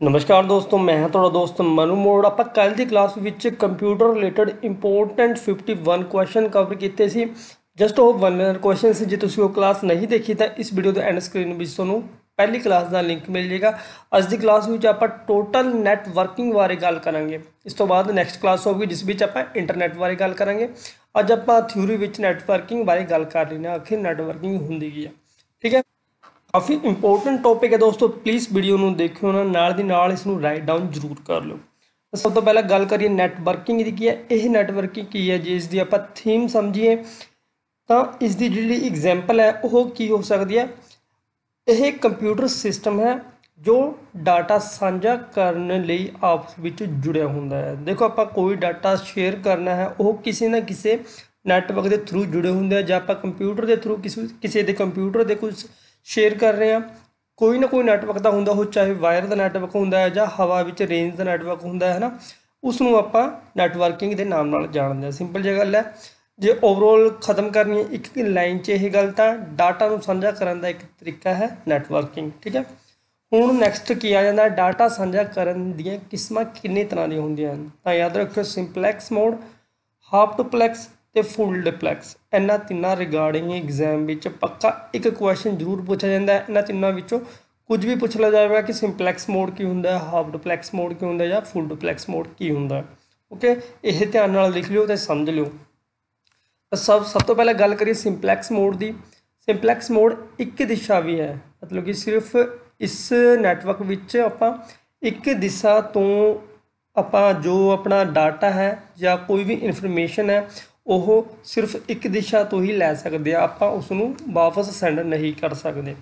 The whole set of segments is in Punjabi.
ਨਮਸਕਾਰ ਦੋਸਤੋ, ਮੈਂ ਹਾਂ ਤੁਹਾਡਾ ਦੋਸਤ ਮਨੂ ਮੋੜ। ਆਪਾਂ ਕੱਲ ਦੀ ਕਲਾਸ ਵਿੱਚ computer related important 51 question cover ਕੀਤੇ ਸੀ। ਜਸਟ ਉਹ ਵਨ ਲਰਨਰ ਕੁਐਸਚਨ ਸੀ, ਜੇ ਤੁਸੀਂ ਉਹ ਕਲਾਸ ਨਹੀਂ ਦੇਖੀ, ਤਾਂ ਇਸ ਵੀਡੀਓ ਦੇ ਐਂਡ ਸਕਰੀਨ ਵਿੱਚ ਤੁਹਾਨੂੰ ਪਹਿਲੀ ਕਲਾਸ ਦਾ ਲਿੰਕ ਮਿਲ ਜਾਏਗਾ। ਅੱਜ ਦੀ ਕਲਾਸ ਵਿੱਚ ਆਪਾਂ ਟੋਟਲ ਨੈਟਵਰਕਿੰਗ ਬਾਰੇ ਗੱਲ ਕਰਾਂਗੇ। ਇਸ ਤੋਂ ਬਾਅਦ ਨੈਕਸਟ ਕਲਾਸ ਹੋਊਗੀ, ਜਿਸ ਵਿੱਚ ਆਪਾਂ ਇੰਟਰਨੈਟ ਬਾਰੇ ਗੱਲ ਕਰਾਂਗੇ। ਅੱਜ ਆਪਾਂ ਥਿਊਰੀ ਵਿੱਚ ਨੈਟਵਰਕਿੰਗ ਬਾਰੇ ਗੱਲ ਕਰ ਰਹੇ ਹਾਂ। ਆਖਿਰ ਨੈਟਵਰਕਿੰਗ ਹੁੰਦੀ ਕੀ ਹੈ ਠੀਕ ਹੈ? ਕਾਫੀ ਇੰਪੋਰਟੈਂਟ ਟੌਪਿਕ ਹੈ ਦੋਸਤੋ ਪਲੀਜ਼ ਵੀਡੀਓ ਨੂੰ ਦੇਖਿਓ ਨਾ, ਨਾਲ ਦੀ ਨਾਲ ਇਸ ਨੂੰ ਰਾਈਟ ਡਾਊਨ ਜ਼ਰੂਰ ਕਰ ਲਓ। ਸਭ ਤੋਂ ਪਹਿਲਾਂ ਗੱਲ ਕਰੀਏ ਨੈਟਵਰਕਿੰਗ ਦੀ ਕੀ ਹੈ? ਇਹ ਨੈਟਵਰਕਿੰਗ ਕੀ ਹੈ ਜੇ? ਇਸ ਦੀ ਆਪਾਂ ਥੀਮ ਸਮਝੀਏ, ਤਾਂ ਇਸ ਦੀ ਜਿਹੜੀ ਐਗਜ਼ਾਮਪਲ ਹੈ, ਉਹ ਕੀ ਹੋ ਸਕਦੀ ਹੈ? ਇਹ ਕੰਪਿਊਟਰ ਸਿਸਟਮ ਹੈ, ਜੋ ਡਾਟਾ ਸਾਂਝਾ ਕਰਨ ਲਈ ਆਪਸ ਵਿੱਚ ਜੁੜਿਆ ਹੁੰਦਾ ਹੈ। ਦੇਖੋ, ਆਪਾਂ ਕੋਈ ਡਾਟਾ ਸ਼ੇਅਰ ਕਰਨਾ ਹੈ, ਉਹ ਕਿਸੇ ਨਾ ਕਿਸੇ ਨੈਟਵਰਕ ਦੇ ਥਰੂ ਜੁੜੇ ਹੁੰਦੇ ਆ, ਜਾਂ ਆਪਾਂ ਕੰਪਿਊਟਰ ਦੇ ਥਰੂ ਕਿਸੇ ਕਿਸੇ ਦੇ ਕੰਪਿਊਟਰ ਦੇ ਕੁਝ ਸ਼ੇਅਰ ਕਰ ਰਹੇ ਹਾਂ। ਕੋਈ ਨਾ ਕੋਈ ਨੈਟਵਰਕ ਦਾ ਹੁੰਦਾ, ਉਹ ਚਾਹੇ ਵਾਇਰ ਦਾ ਨੈਟਵਰਕ ਹੁੰਦਾ ਹੈ ਜਾਂ ਹਵਾ ਵਿੱਚ ਰੇਂਜ ਦਾ ਨੈਟਵਰਕ ਹੁੰਦਾ ਹੈ ਨਾ ਉਸ ਨੂੰ ਆਪਾਂ ਨੈਟਵਰਕਿੰਗ ਦੇ ਨਾਮ ਨਾਲ ਜਾਣਦੇ ਹਾਂ। ਸਿੰਪਲ ਜਿਹੀ ਗੱਲ ਹੈ। ਜੇ ਓਵਰਆਲ ਖਤਮ ਕਰਨੀ ਹੈ, ਇੱਕ ਲਾਈਨ 'ਚ ਇਹ ਗੱਲ ਤਾਂ ਡਾਟਾ ਨੂੰ ਸਾਂਝਾ ਕਰਨ ਦਾ ਇੱਕ ਤਰੀਕਾ ਹੈ ਨੈਟਵਰਕਿੰਗ ਠੀਕ ਹੈ। ਹੁਣ ਨੈਕਸਟ ਕੀ ਆ ਜਾਂਦਾ ਡਾਟਾ ਸਾਂਝਾ ਕਰਨ ਦੀਆਂ ਕਿਸਮਾਂ ਕਿੰਨੇ ਤਰ੍ਹਾਂ ਦੀਆਂ ਹੁੰਦੀਆਂ ਹਨ? ਤਾਂ ਯਾਦ ਰੱਖਿਓ ਸਿੰਪਲੈਕਸ ਮੋਡ ਹਾਫ ਡੁਪਲੈਕਸ ਤੇ ਫੁੱਲ ਡਿਪਲੈਕਸ ਇਹਨਾਂ ਤਿੰਨਾਂ ਰਿਗਾਰਡਿੰਗ ਐਗਜ਼ਾਮ ਵਿੱਚ ਪੱਕਾ ਇੱਕ ਕੁਐਸਚਨ ਜ਼ਰੂਰ ਪੁੱਛਿਆ ਜਾਂਦਾ ਹੈ। ਇਹਨਾਂ ਤਿੰਨਾਂ ਵਿੱਚੋਂ ਕੁਝ ਵੀ ਪੁੱਛ ਲਿਆ ਜਾਵੇਗਾ ਕਿ ਸਿੰਪਲੈਕਸ ਮੋਡ ਕੀ ਹੁੰਦਾ ਹੈ ਹਾਫ ਡਿਪਲੈਕਸ ਮੋਡ ਕੀ ਹੁੰਦਾ ਹੈ ਜਾਂ ਫੁੱਲ ਡਿਪਲੈਕਸ ਮੋਡ ਕੀ ਹੁੰਦਾ ਹੈ। ਓਕੇ ਇਹ ਧਿਆਨ ਨਾਲ ਲਿਖ ਲਿਓ ਤੇ ਸਮਝ ਲਿਓ। ਸਭ ਸਭ ਤੋਂ ਪਹਿਲਾਂ ਗੱਲ ਕਰੀਏ ਸਿੰਪਲੈਕਸ ਮੋਡ ਦੀ। ਸਿੰਪਲੈਕਸ ਮੋਡ ਇੱਕ ਦਿਸ਼ਾ ਵੀ ਹੈ। ਮਤਲਬ ਕਿ ਸਿਰਫ ਇਸ ਨੈਟਵਰਕ ਵਿੱਚ ਆਪਾਂ ਇੱਕ ਦਿਸ਼ਾ ਤੋਂ ਆਪਾਂ ਜੋ ਆਪਣਾ ਡਾਟਾ ਹੈ ਜਾਂ ਕੋਈ ਵੀ ਇਨਫੋਰਮੇਸ਼ਨ ਹੈ ਉਹ ਸਿਰਫ ਇੱਕ ਦਿਸ਼ਾ ਤੋਂ ਹੀ ਲੈ ਸਕਦੇ ਆ। ਆਪਾਂ ਉਸ ਨੂੰ ਵਾਪਸ ਸੈਂਡ ਨਹੀਂ ਕਰ ਸਕਦੇ।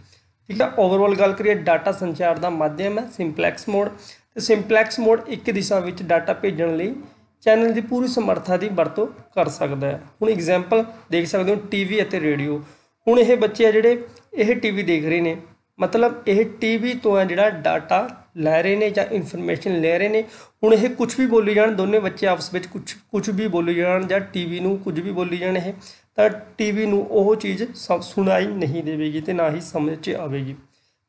ਠੀਕ ਹੈ ਓਵਰਆਲ ਗੱਲ ਕਰੀਏ ਡਾਟਾ ਸੰਚਾਰ ਦਾ ਮਾਧਿਅਮ ਹੈ ਸਿੰਪਲੈਕਸ ਮੋਡ ਤੇ ਸਿੰਪਲੈਕਸ ਮੋਡ ਇੱਕ ਦਿਸ਼ਾ ਵਿੱਚ ਡਾਟਾ ਭੇਜਣ ਲਈ ਚੈਨਲ ਦੀ ਪੂਰੀ ਸਮਰੱਥਾ ਦੀ ਵਰਤੋਂ ਕਰ ਸਕਦਾ ਹੈ। ਹੁਣ ਐਗਜ਼ਾਮਪਲ ਦੇਖ ਸਕਦੇ ਹੋ ਟੀਵੀ ਅਤੇ ਰੇਡੀਓ ਹੁਣ ਇਹ ਬੱਚੇ ਆ ਜਿਹੜੇ, ਇਹ ਟੀਵੀ ਦੇਖ ਰਹੇ ਨੇ। ਮਤਲਬ ਇਹ ਟੀਵੀ ਤੋਂ ਹੈ ਜਿਹੜਾ ਡਾਟਾ ਲੈ ਰਹੇ ਨੇ ਜਾਂ ਇਨਫੋਰਮੇਸ਼ਨ ਲੈ ਰਹੇ ਨੇ, ਹੁਣ ਇਹ ਕੁਝ ਵੀ ਬੋਲੀ ਜਾਣ, ਦੋਨੇ ਬੱਚੇ ਆਪਸ ਵਿੱਚ ਕੁਝ ਕੁਝ ਵੀ ਬੋਲੀ ਜਾਣ ਜਾਂ ਟੀਵੀ ਨੂੰ ਕੁਝ ਵੀ ਬੋਲੀ ਜਾਣ ਇਹ, ਤਾਂ ਟੀਵੀ ਨੂੰ ਉਹ ਚੀਜ਼ ਸੁਣਾਈ ਨਹੀਂ ਦੇਵੇਗੀ ਤੇ ਨਾ ਹੀ ਸਮਝ 'ਚ ਆਵੇਗੀ।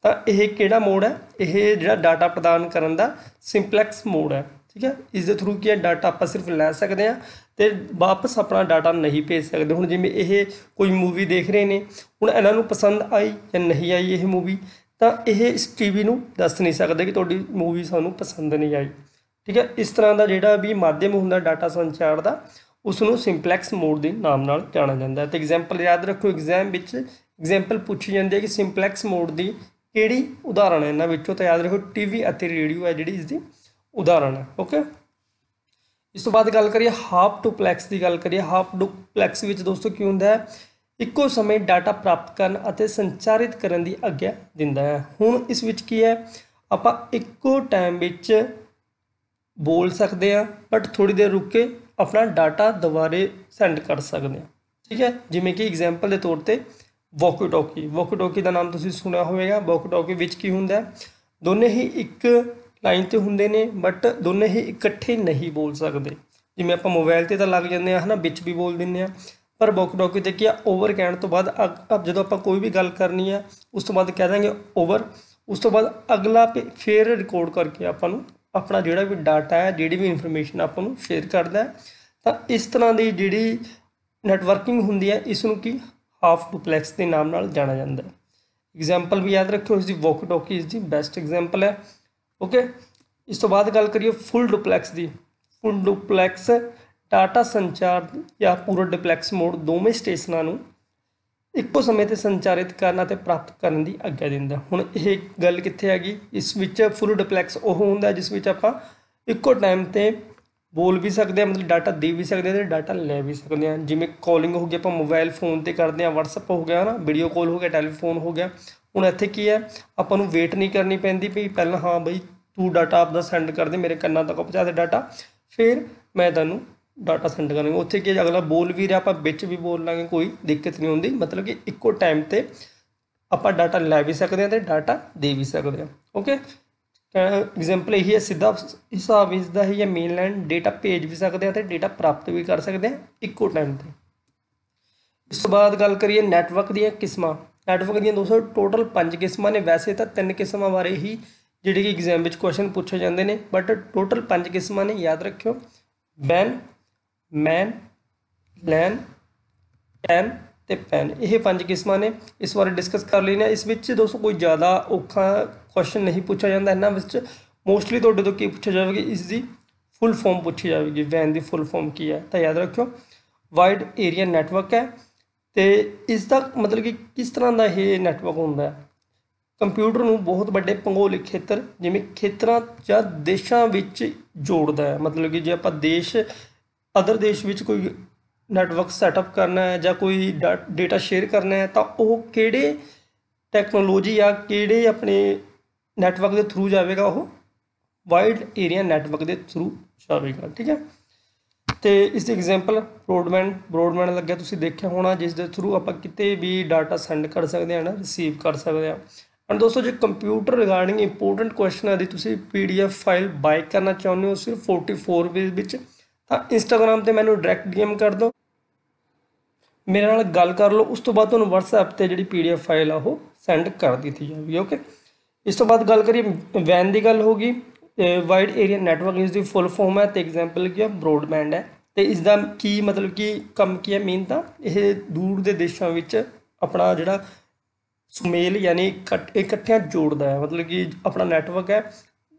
ਤਾਂ ਇਹ ਕਿਹੜਾ ਮੋਡ ਹੈ? ਇਹ ਜਿਹੜਾ ਡਾਟਾ ਪ੍ਰਦਾਨ ਕਰਨ ਦਾ ਸਿੰਪਲੈਕਸ ਮੋਡ ਹੈ, ਠੀਕ ਹੈ? ਇਸ ਦੇ ਥਰੂ ਕੀ ਹੈ? ਡਾਟਾ ਆਪਾਂ ਸਿਰਫ ਲੈ ਸਕਦੇ ਆ ਤੇ ਵਾਪਸ ਆਪਣਾ ਡਾਟਾ ਨਹੀਂ ਭੇਜ ਸਕਦੇ। ਹੁਣ ਜਿਵੇਂ ਇਹ ਕੋਈ ਮੂਵੀ ਦੇਖ ਰਹੇ ਨੇ, ਹੁਣ ਇਹਨਾਂ ਨੂੰ ਪਸੰਦ ਆਈ ਜਾਂ ਨਹੀਂ ਆਈ ਇਹ ਮੂਵੀ ਤਾਂ ਇਹ ਇਸ ਟੀਵੀ ਨੂੰ ਦੱਸ ਨਹੀਂ ਸਕਦੇ ਕਿ ਤੁਹਾਡੀ ਮੂਵੀ ਸਾਨੂੰ ਪਸੰਦ ਨਹੀਂ ਆਈ। ਠੀਕ ਹੈ? ਇਸ ਤਰ੍ਹਾਂ ਦਾ ਜਿਹੜਾ ਵੀ ਮਾਧਿਅਮ ਹੁੰਦਾ ਡਾਟਾ ਸੰਚਾਰ ਦਾ ਉਸ ਨੂੰ ਸਿੰਪਲੈਕਸ ਮੋਡ ਦੇ ਨਾਮ ਨਾਲ ਜਾਣਿਆ ਜਾਂਦਾ ਹੈ। ਤੇ ਐਗਜ਼ਾਮਪਲ ਯਾਦ ਰੱਖੋ ਐਗਜ਼ਾਮ ਵਿੱਚ ਐਗਜ਼ਾਮਪਲ ਪੁੱਛੀ ਜਾਂਦੀ ਹੈ ਕਿ ਸਿੰਪਲੈਕਸ ਮੋਡ ਦੀ ਕਿਹੜੀ ਉਦਾਹਰਣ ਹੈ? ਇਹਨਾਂ ਵਿੱਚੋਂ ਤਾਂ ਯਾਦ ਰੱਖੋ ਟੀਵੀ ਅਤੇ ਰੇਡੀਓ ਹੈ ਜਿਹੜੀ ਇਸ ਦੀ ਉਦਾਹਰਣ ਹੈ। ਓਕੇ ਇਸ ਤੋਂ ਬਾਅਦ ਗੱਲ ਕਰੀਏ ਹਾਫ ਡੁਪਲੈਕਸ ਦੀ ਗੱਲ ਕਰੀਏ ਹਾਫ ਡੁਪਲੈਕਸ ਵਿੱਚ ਦੋਸਤੋ ਕੀ ਹੁੰਦਾ ਹੈ? ਇੱਕੋ ਸਮੇਂ ਡਾਟਾ ਪ੍ਰਾਪਤ ਕਰਨ ਅਤੇ ਸੰਚਾਰਿਤ ਕਰਨ ਦੀ ਆਗਿਆ ਦਿੰਦਾ ਹੈ। ਹੁਣ ਇਸ ਵਿੱਚ ਕੀ ਹੈ? ਆਪਾਂ ਇੱਕੋ ਟਾਈਮ ਵਿੱਚ ਬੋਲ ਸਕਦੇ ਆ ਬਟ ਥੋੜੀ ਦੇਰ ਰੁਕ ਕੇ ਆਪਣਾ ਡਾਟਾ ਦੁਬਾਰੇ ਸੈਂਡ ਕਰ ਸਕਦੇ ਆ ਠੀਕ ਹੈ? ਜਿਵੇਂ ਕਿ ਐਗਜ਼ਾਮਪਲ ਦੇ ਤੌਰ ਤੇ ਵੋਕੀ ਟੋਕੀ ਵੋਕੀ ਟੋਕੀ ਦਾ ਨਾਮ ਤੁਸੀਂ ਸੁਣਿਆ ਹੋਵੇਗਾ। ਵੋਕੀ ਟੋਕੀ ਵਿੱਚ ਕੀ ਹੁੰਦਾ ਦੋਨੇ ਹੀ ਇੱਕ ਲਾਈਨ ਤੇ ਹੁੰਦੇ ਨੇ ਬਟ ਦੋਨੇ ਹੀ ਇਕੱਠੇ ਨਹੀਂ ਬੋਲ ਸਕਦੇ। ਜਿਵੇਂ ਆਪਾਂ ਮੋਬਾਈਲ ਤੇ ਤਾਂ ਲੱਗ ਜਾਂਦੇ ਆ ਹਨਾ, ਵਿੱਚ ਵੀ ਬੋਲ ਦਿੰਦੇ ਆ ਪਰ ਬੁੱਕ ਡੋਕੀ ਕੀ ਆ ਓਵਰ ਕਹਿਣ ਤੋਂ ਬਾਅਦ ਅਬ ਜਦੋਂ ਆਪਾਂ ਕੋਈ ਵੀ ਗੱਲ ਕਰਨੀ ਆ ਉਸ ਤੋਂ ਬਾਅਦ ਕਹਿ ਦਾਂਗੇ ਓਵਰ ਉਸ ਤੋਂ ਬਾਅਦ ਅਗਲਾ ਫੇਰ ਰਿਕਾਰਡ ਕਰਕੇ ਆਪਾਂ ਨੂੰ ਆਪਣਾ ਜਿਹੜਾ ਵੀ ਡਾਟਾ ਹੈ, ਜਿਹੜੀ ਵੀ ਇਨਫੋਰਮੇਸ਼ਨ ਆਪਾਂ ਨੂੰ ਸ਼ੇਅਰ ਕਰਦਾ ਤਾਂ ਇਸ ਤਰ੍ਹਾਂ ਦੀ ਜਿਹੜੀ ਨੈਟਵਰਕਿੰਗ ਹੁੰਦੀ ਹੈ, ਇਸ ਨੂੰ ਕੀ? ਹਾਫ ਡੁਪਲੈਕਸ ਦੇ ਨਾਮ ਨਾਲ ਜਾਣਿਆ ਜਾਂਦਾ ਹੈ। ਐਗਜ਼ਾਮਪਲ ਵੀ ਯਾਦ ਰੱਖਿਓ, ਇਸ ਦੀ ਵੋਕ ਟੋਕੀ ਇਸ ਦੀ ਬੈਸਟ ਐਗਜ਼ਾਮਪਲ ਹੈ। ਓਕੇ ਇਸ ਤੋਂ ਬਾਅਦ ਗੱਲ ਕਰੀਏ ਫੁੱਲ ਡੁਪਲੈਕਸ ਦੀ। ਫੁੱਲ ਡੁਪਲੈਕਸ ਡਾਟਾ ਸੰਚਾਰ ਜਾਂ ਪੂਰਾ ਡਿਪਲੈਕਸ ਮੋਡ ਦੋਵੇਂ ਸਟੇਸ਼ਨਾਂ ਨੂੰ ਇੱਕੋ ਸਮੇਂ ਤੇ ਸੰਚਾਰਿਤ ਕਰਨ ਅਤੇ ਪ੍ਰਾਪਤ ਕਰਨ ਦੀ ਆਗਿਆ ਦਿੰਦਾ। ਹੁਣ ਇਹ ਗੱਲ ਕਿੱਥੇ ਆ ਗਈ ਇਸ ਵਿੱਚ ਫੁੱਲ ਡਿਪਲੈਕਸ ਉਹ ਹੁੰਦਾ ਜਿਸ ਵਿੱਚ ਆਪਾਂ ਇੱਕੋ ਟਾਈਮ ਤੇ ਬੋਲ ਵੀ ਸਕਦੇ ਆ ਮਤਲਬ ਡਾਟਾ ਦੇ ਵੀ ਸਕਦੇ ਆ ਤੇ ਡਾਟਾ ਲੈ ਵੀ ਸਕਦੇ ਆ ਜਿਵੇਂ ਕਾਲਿੰਗ ਹੋ ਗਈ, ਆਪਾਂ ਮੋਬਾਈਲ ਫੋਨ ਤੇ ਕਰਦੇ ਆ WhatsApp ਹੋ ਗਿਆ ਨਾ ਵੀਡੀਓ ਕਾਲ ਹੋ ਗਿਆ ਟੈਲੀਫੋਨ ਹੋ ਗਿਆ। ਹੁਣ ਇੱਥੇ ਕੀ ਹੈ? ਆਪਾਂ ਨੂੰ ਵੇਟ ਨਹੀਂ ਕਰਨੀ ਪੈਂਦੀ ਵੀ ਪਹਿਲਾਂ ਹਾਂ ਬਈ ਤੂੰ ਡਾਟਾ ਆਪਦਾ ਸੈਂਡ ਕਰ ਦੇ, ਮੇਰੇ ਕੰਨਾਂ ਤੱਕ ਪਹੁੰਚਾ ਦੇ ਡਾਟਾ ਫਿਰ ਮੈਂ ਤੁਹਾਨੂੰ ਡਾਟਾ ਸੈਂਡ ਕਰਾਂਗੇ ਉੱਥੇ ਕੀ ਅਗਲਾ ਬੋਲ ਵੀ ਰਿਹਾ, ਆਪਾਂ ਵਿੱਚ ਵੀ ਬੋਲ ਲਾਂਗੇ, ਕੋਈ ਦਿੱਕਤ ਨਹੀਂ ਹੁੰਦੀ। ਮਤਲਬ ਕਿ ਇੱਕੋ ਟਾਈਮ ਤੇ ਆਪਾਂ ਡਾਟਾ ਲੈ ਵੀ ਸਕਦੇ ਹਾਂ ਤੇ ਡਾਟਾ ਦੇ ਵੀ ਸਕਦੇ ਹਾਂ। ਓਕੇ ਐਗਜ਼ਾਮਪਲ ਇਹ ਹੈ, ਸਿੱਧਾ ਹਿਸਾਬ ਇਸ ਦਾ ਹੀ ਹੈ ਮੇਨਲੈਂਡ ਡਾਟਾ ਭੇਜ ਵੀ ਸਕਦੇ ਹਾਂ ਤੇ ਡਾਟਾ ਪ੍ਰਾਪਤ ਵੀ ਕਰ ਸਕਦੇ ਹਾਂ ਇੱਕੋ ਟਾਈਮ ਤੇ। ਇਸ ਤੋਂ ਬਾਅਦ ਗੱਲ ਕਰੀਏ ਨੈਟਵਰਕ ਦੀਆਂ ਕਿਸਮਾਂ। ਨੈਟਵਰਕ ਦੀਆਂ ਦੋਸਤੋ ਟੋਟਲ 5 ਕਿਸਮਾਂ ਨੇ। ਵੈਸੇ ਤਾਂ ਤਿੰਨ ਕਿਸਮਾਂ ਬਾਰੇ ਹੀ ਜਿਹੜੇ ਕਿ ਐਗਜ਼ਾਮ ਵਿੱਚ ਕੁਐਸਚਨ ਪੁੱਛੇ ਜਾਂਦੇ ਨੇ ਬਟ ਟੋਟਲ ਪੰਜ ਕਿਸਮਾਂ ਨੇ, ਯਾਦ ਰੱਖਿਓ। ਬੈਨ ਮੈਨ ਲੈਨ ਕੈਨ ਤੇ ਪੈਨ ਇਹ ਪੰਜ ਕਿਸਮਾਂ ਨੇ। ਇਸ ਬਾਰੇ ਡਿਸਕਸ ਕਰ ਲੈਣਾ ਇਸ ਵਿੱਚ ਦੋਸਤੋ ਕੋਈ ਜ਼ਿਆਦਾ ਔਖਾ ਕੁਐਸਚਨ ਨਹੀਂ ਪੁੱਛਿਆ ਜਾਂਦਾ। ਇਹਨਾਂ ਵਿੱਚ ਮੋਸਟਲੀ ਤੁਹਾਡੇ ਤੋਂ ਕੀ ਪੁੱਛਿਆ ਜਾਵੇਗਾ? ਇਸ ਦੀ ਫੁੱਲ ਫਾਰਮ ਪੁੱਛੀ ਜਾਵੇਗੀ। ਵੈਨ ਦੀ ਫੁੱਲ ਫਾਰਮ ਕੀ ਹੈ? ਤਾਂ ਯਾਦ ਰੱਖਿਓ ਵਾਈਡ ਏਰੀਆ ਨੈਟਵਰਕ ਹੈ। ਤੇ ਇਸ ਦਾ ਮਤਲਬ ਕਿ ਕਿਸ ਤਰ੍ਹਾਂ ਦਾ ਇਹ ਨੈਟਵਰਕ ਹੁੰਦਾ ਹੈ? ਕੰਪਿਊਟਰ ਨੂੰ ਬਹੁਤ ਵੱਡੇ ਭੂਗੋਲਿਕ ਖੇਤਰ, ਜਿਵੇਂ ਖੇਤਰਾਂ ਜਾਂ ਦੇਸ਼ਾਂ ਵਿੱਚ ਜੋੜਦਾ ਹੈ। ਮਤਲਬ ਕਿ ਜੇ ਆਪਾਂ ਦੇਸ਼ ਅਦਰ ਦੇਸ਼ ਵਿੱਚ ਕੋਈ ਨੈਟਵਰਕ ਸੈਟਅਪ ਕਰਨਾ ਹੈ ਜਾਂ ਕੋਈ ਡਾਟਾ ਸ਼ੇਅਰ ਕਰਨਾ ਹੈ, ਤਾਂ ਉਹ ਕਿਹੜੇ ਟੈਕਨੋਲੋਜੀ ਜਾਂ ਕਿਹੜੇ ਆਪਣੇ ਨੈਟਵਰਕ ਦੇ ਥਰੂ ਜਾਵੇਗਾ, ਉਹ ਵਾਈਡ ਏਰੀਆ ਨੈਟਵਰਕ ਦੇ ਥਰੂ ਜਾਵੇਗਾ, ਠੀਕ ਹੈ? ਤੇ ਇਸ ਦੀ ਐਗਜ਼ਾਮਪਲ ਬ੍ਰੋਡਬੈਂਡ ਬ੍ਰੋਡਬੈਂਡ ਲੱਗਿਆ, ਤੁਸੀਂ ਦੇਖਿਆ ਹੋਣਾ, ਜਿਸ ਦੇ ਥਰੂ ਆਪਾਂ ਕਿਤੇ ਵੀ ਡਾਟਾ ਸੈਂਡ ਕਰ ਸਕਦੇ ਹਾਂ ਨਾ ਰਿਸੀਵ ਕਰ ਸਕਦੇ ਹਾਂ। ਐਂਡ ਦੋਸਤੋ, ਜੇ ਕੰਪਿਊਟਰ ਰਿਗਾਰਡਿੰਗ ਇੰਪੋਰਟੈਂਟ ਕੁਐਸਚਨਾਂ ਦੀ ਤੁਸੀਂ ਪੀਡੀਐਫ ਫਾਈਲ ਬਾਈ ਕਰਨਾ ਚਾਹੁੰਦੇ ਹੋ, ਸਿਰਫ 44 ਰੁਪਏ ਵਿੱਚ ਤਾਂ ਇੰਸਟਾਗ੍ਰam ਤੇ ਮੈਨੂੰ ਡਾਇਰੈਕਟ ਡੀਐਮ ਕਰ ਦਿਓ। ਮੇਰੇ ਨਾਲ ਗੱਲ ਕਰ ਲਓ। ਉਸ ਤੋਂ ਬਾਅਦ ਤੁਹਾਨੂੰ WhatsApp ਤੇ ਜਿਹੜੀ ਪੀਡੀਐਫ ਫਾਈਲ ਆ, ਉਹ ਸੈਂਡ ਕਰ ਦਿੱਤੀ ਜਾਵੇਗੀ ਓਕੇ ਇਸ ਤੋਂ ਬਾਅਦ ਗੱਲ ਕਰੀਏ ਵੈਨ ਦੀ ਗੱਲ ਹੋਗੀ ਵਾਈਡ ਏਰੀਆ ਨੈਟਵਰਕ ਇਸ ਦੀ ਫੁੱਲ ਫਾਰਮ ਹੈ ਤੇ ਐਗਜ਼ਾਮਪਲ ਕੀ ਹੈ ਬ੍ਰੋਡਬੈਂਡ ਹੈ। ਤੇ ਇਸ ਦਾ ਕੀ ਮਤਲਬ ਕਿ ਕੰਮ ਕੀ ਹੈ ਮੇਨ ਤਾਂ? ਇਹ ਦੂਰ ਦੇ ਦੇਸ਼ਾਂ ਵਿੱਚ ਆਪਣਾ ਜਿਹੜਾ ਸੁਮੇਲ ਯਾਨੀ ਇਕੱਠਿਆਂ ਜੋੜਦਾ ਹੈ। ਮਤਲਬ ਕਿ ਆਪਣਾ ਨੈਟਵਰਕ ਹੈ।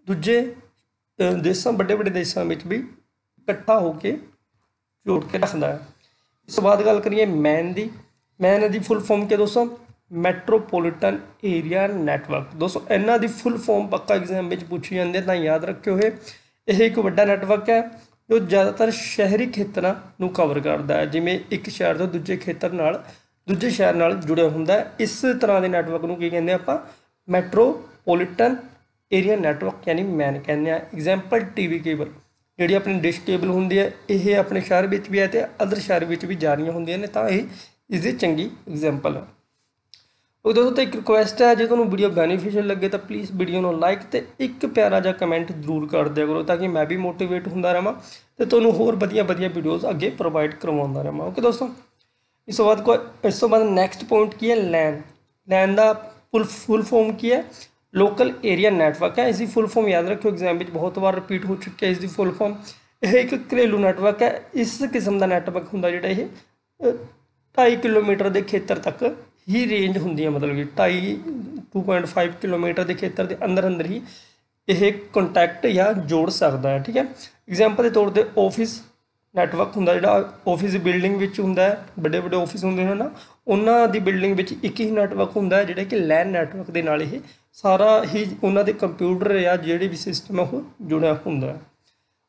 ਦੂਜੇ ਦੇਸ਼ਾਂ ਵੱਡੇ ਵੱਡੇ ਦੇਸ਼ਾਂ ਵਿੱਚ ਵੀ ਇਕੱਠਾ ਹੋ ਕੇ ਜੋੜ ਕੇ ਰੱਖਦਾ ਹੈ। ਇਸ ਤੋਂ ਬਾਅਦ ਗੱਲ ਕਰੀਏ ਮੈਨ ਦੀ। ਮੈਨ ਦੀ ਫੁੱਲ ਫਾਰਮ ਕੀ ਦੋਸਤੋ? ਮੈਟਰੋਪੋਲੀਟਨ ਏਰੀਆ ਨੈਟਵਰਕ ਦੋਸਤੋ, ਇਹਨਾਂ ਦੀ ਫੁੱਲ ਫਾਰਮ ਪੱਕਾ ਐਗਜ਼ਾਮ ਵਿੱਚ ਪੁੱਛੀ ਜਾਂਦੀ ਹੈ ਤਾਂ ਯਾਦ ਰੱਖਿਓ ਇਹ। ਇਹ ਇੱਕ ਵੱਡਾ ਨੈਟਵਰਕ ਹੈ, ਜੋ ਜ਼ਿਆਦਾਤਰ ਸ਼ਹਿਰੀ ਖੇਤਰਾਂ ਨੂੰ ਕਵਰ ਕਰਦਾ ਹੈ। ਜਿਵੇਂ ਇੱਕ ਸ਼ਹਿਰ ਤੋਂ ਦੂਜੇ ਖੇਤਰ ਨਾਲ, ਦੂਜੇ ਸ਼ਹਿਰ ਨਾਲ ਜੁੜਿਆ ਹੁੰਦਾ ਹੈ। ਇਸ ਤਰ੍ਹਾਂ ਦੇ ਨੈਟਵਰਕ ਨੂੰ ਕੀ ਕਹਿੰਦੇ ਆਪਾਂ? ਮੈਟਰੋਪੋਲੀਟਨ ਏਰੀਆ ਨੈਟਵਰਕ ਯਾਨੀ ਮੈਨ ਕਹਿੰਦੇ ਆ। ਐਗਜ਼ਾਮਪਲ ਟੀਵੀ ਕੇਬਲ ਜਿਹੜੀ ਆਪਣੀ ਡਿਸ਼ ਕੇਬਲ ਹੁੰਦੀ ਹੈ, ਇਹ ਆਪਣੇ ਸ਼ਹਿਰ ਵਿੱਚ ਵੀ ਹੈ ਤੇ ਅਦਰ ਸ਼ਹਿਰ ਵਿੱਚ ਵੀ ਜਾ ਰਹੀਆਂ ਹੁੰਦੀਆਂ ਨੇ, ਤਾਂ ਇਹ ਇਸ ਦੀ ਚੰਗੀ ਐਗਜ਼ਾਮਪਲ ਹੈ। ਉਹ ਦੋਸਤੋ, ਤਾਂ ਇੱਕ ਰਿਕੁਐਸਟ ਹੈ, ਜੇ ਤੁਹਾਨੂੰ ਵੀਡੀਓ ਬੈਨੀਫੀਸ਼ੀਅਲ ਲੱਗੇ ਤਾਂ ਪਲੀਜ਼ ਵੀਡੀਓ ਨੂੰ ਲਾਈਕ ਤੇ ਇੱਕ ਪਿਆਰਾ ਜਿਹਾ ਕਮੈਂਟ ਜ਼ਰੂਰ ਕਰ ਦਿਆ ਕਰੋ ਤਾਂ ਕਿ ਮੈਂ ਵੀ ਮੋਟੀਵੇਟ ਹੁੰਦਾ ਰਹਾਂ ਤੇ ਤੁਹਾਨੂੰ ਹੋਰ ਵਧੀਆ ਵਧੀਆ ਵੀਡੀਓਜ਼ ਅੱਗੇ ਪ੍ਰੋਵਾਈਡ ਕਰਵਾਉਂਦਾ ਰਹਾਂ ਓਕੇ ਦੋਸਤੋ, ਇਸ ਤੋਂ ਬਾਅਦ ਕੋ ਇਸ ਤੋਂ ਬਾਅਦ ਨੈਕਸਟ ਪੁਆਇੰਟ ਕੀ ਹੈ? ਲੈਨ ਲੈਨ ਦਾ ਫੁੱਲ ਫੁੱਲ ਫਾਰਮ ਕੀ ਹੈ? ਲੋਕਲ ਏਰੀਆ ਨੈਟਵਰਕ ਹੈ। ਇਸ ਦੀ ਫੁੱਲ ਫਾਰਮ ਯਾਦ ਰੱਖਿਓ ਐਗਜ਼ਾਮ ਵਿੱਚ ਬਹੁਤ ਵਾਰ ਰਿਪੀਟ ਹੋ ਚੁੱਕੀ ਹੈ ਇਸ ਦੀ ਫੁੱਲ ਫਾਰਮ ਇਹ ਇੱਕ ਘਰੇਲੂ ਨੈਟਵਰਕ ਹੈ। ਇਸ ਕਿਸਮ ਦਾ ਨੈਟਵਰਕ ਹੁੰਦਾ ਜਿਹੜਾ ਇਹ 2.5 ਕਿਲੋਮੀਟਰ ਦੇ ਖੇਤਰ ਤੱਕ ਹੀ ਰੇਂਜ ਹੁੰਦੀ ਹੈ। ਮਤਲਬ ਕਿ 2.5 2.5 ਕਿਲੋਮੀਟਰ ਦੇ ਖੇਤਰ ਦੇ ਅੰਦਰ ਅੰਦਰ ਹੀ ਇਹ ਕੰਟੈਕਟ ਜਾਂ ਜੋੜ ਸਕਦਾ ਹੈ, ਠੀਕ ਹੈ। ਐਗਜ਼ਾਮਪਲ ਦੇ ਤੌਰ ਤੇ ਆਫਿਸ ਨੈਟਵਰਕ ਹੁੰਦਾ ਜਿਹੜਾ ਆਫਿਸ ਬਿਲਡਿੰਗ ਵਿੱਚ ਹੁੰਦਾ ਹੈ, ਵੱਡੇ ਵੱਡੇ ਆਫਿਸ ਹੁੰਦੇ ਨੇ ਨਾ, ਉਹਨਾਂ ਦੀ ਬਿਲਡਿੰਗ ਵਿੱਚ ਇੱਕ ਹੀ ਨੈਟਵਰਕ ਹੁੰਦਾ ਹੈ, ਜਿਹੜਾ ਕਿ ਲੈਨ ਨੈਟਵਰਕ ਦੇ ਨਾਲ ਇਹ ਸਾਰਾ ਹੀ ਉਹਨਾਂ ਦੇ ਕੰਪਿਊਟਰ ਜਾਂ ਜਿਹੜੇ ਵੀ ਸਿਸਟਮ ਹੈ, ਉਹ ਜੁੜਿਆ ਹੁੰਦਾ ਹੈ।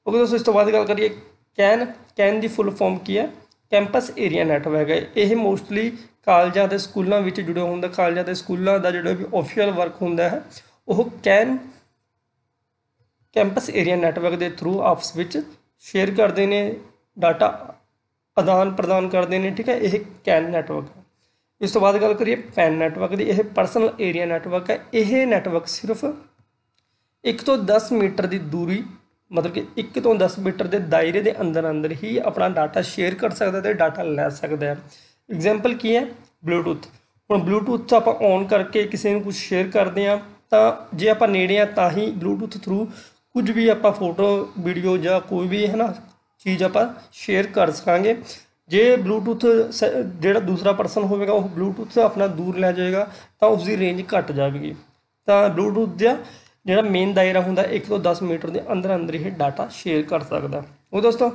ਓਕੇ ਦੋਸਤੋ, ਇਸ ਤੋਂ ਬਾਅਦ ਗੱਲ ਕਰੀਏ ਕੈਨ ਕੈਨ ਦੀ ਫੁੱਲ ਫਾਰਮ ਕੀ ਹੈ? ਕੈਂਪਸ ਏਰੀਆ ਨੈਟਵਰਕ ਹੈ। ਇਹ ਮੋਸਟਲੀ ਕਾਲਜਾਂ ਤੇ ਸਕੂਲਾਂ ਵਿੱਚ ਜੁੜਿਆ ਹੁੰਦਾ, ਕਾਲਜਾਂ ਤੇ ਸਕੂਲਾਂ ਦਾ ਜਿਹੜਾ ਵੀ ਆਫੀਸ਼ੀਅਲ ਵਰਕ ਹੁੰਦਾ ਹੈ, ਉਹ ਕੈਨ ਕੈਂਪਸ ਏਰੀਆ ਨੈਟਵਰਕ ਦੇ ਥਰੂ ਆਪਸ ਵਿੱਚ ਸ਼ੇਅਰ ਕਰਦੇ ਨੇ। ਡਾਟਾ ਆਦਾਨ ਪ੍ਰਦਾਨ ਕਰਦੇ ਨੇ, ਠੀਕ ਹੈ, ਇਹ ਕੈਨ ਨੈਟਵਰਕ ਹੈ। ਇਸ ਤੋਂ ਬਾਅਦ ਗੱਲ ਕਰੀਏ ਪੈਨ ਨੈਟਵਰਕ ਦੀ, ਇਹ ਪਰਸਨਲ ਏਰੀਆ ਨੈਟਵਰਕ ਹੈ। ਇਹ ਨੈਟਵਰਕ ਸਿਰਫ 1 ਤੋਂ 10 ਮੀਟਰ ਦੀ ਦੂਰੀ, ਮਤਲਬ ਕਿ 1 ਤੋਂ 10 ਮੀਟਰ ਦੇ ਦਾਇਰੇ ਦੇ ਅੰਦਰ ਅੰਦਰ ਹੀ ਆਪਣਾ ਡਾਟਾ ਸ਼ੇਅਰ ਕਰ ਸਕਦਾ ਤੇ ਡਾਟਾ ਲੈ ਸਕਦਾ ਹੈ ਐਗਜ਼ਾਮਪਲ ਕੀ ਹੈ? ਬਲੂਟੁੱਥ ਹੁਣ ਬਲੂਟੁੱਥ ਆਪਾਂ ਔਨ ਕਰਕੇ ਕਿਸੇ ਨੂੰ ਕੁਝ ਸ਼ੇਅਰ ਕਰਦੇ ਆ ਤਾਂ ਜੇ ਆਪਾਂ ਨੇੜੇ ਆ ਤਾਂ ਹੀ ਬਲੂਟੁੱਥ ਥਰੂ ਕੁਝ ਵੀ ਆਪਾਂ ਫੋਟੋ ਵੀਡੀਓ ਜਾਂ ਕੋਈ ਵੀ ਹੈ ਨਾ ਚੀਜ਼ ਆਪਾਂ ਸ਼ੇਅਰ ਕਰ ਸਕਾਂਗੇ। ਜੇ ਬਲੂਟੁੱਥ ਜਿਹੜਾ ਦੂਸਰਾ ਪਰਸਨ ਹੋਵੇਗਾ, ਉਹ ਬਲੂਟੁੱਥ ਆਪਣਾ ਦੂਰ ਲੈ ਜਾਏਗਾ, ਤਾਂ ਉਸ ਦੀ ਰੇਂਜ ਘਟ ਜਾਵੇਗੀ। ਤਾਂ ਬਲੂਟੁੱਥ ਦਾ ਜਿਹੜਾ ਮੇਨ ਦਾਇਰਾ ਹੁੰਦਾ 1 ਤੋਂ 10 ਮੀਟਰ ਦੇ ਅੰਦਰ ਅੰਦਰ ਇਹ ਡਾਟਾ ਸ਼ੇਅਰ ਕਰ ਸਕਦਾ। ਉਹ ਦੋਸਤੋ,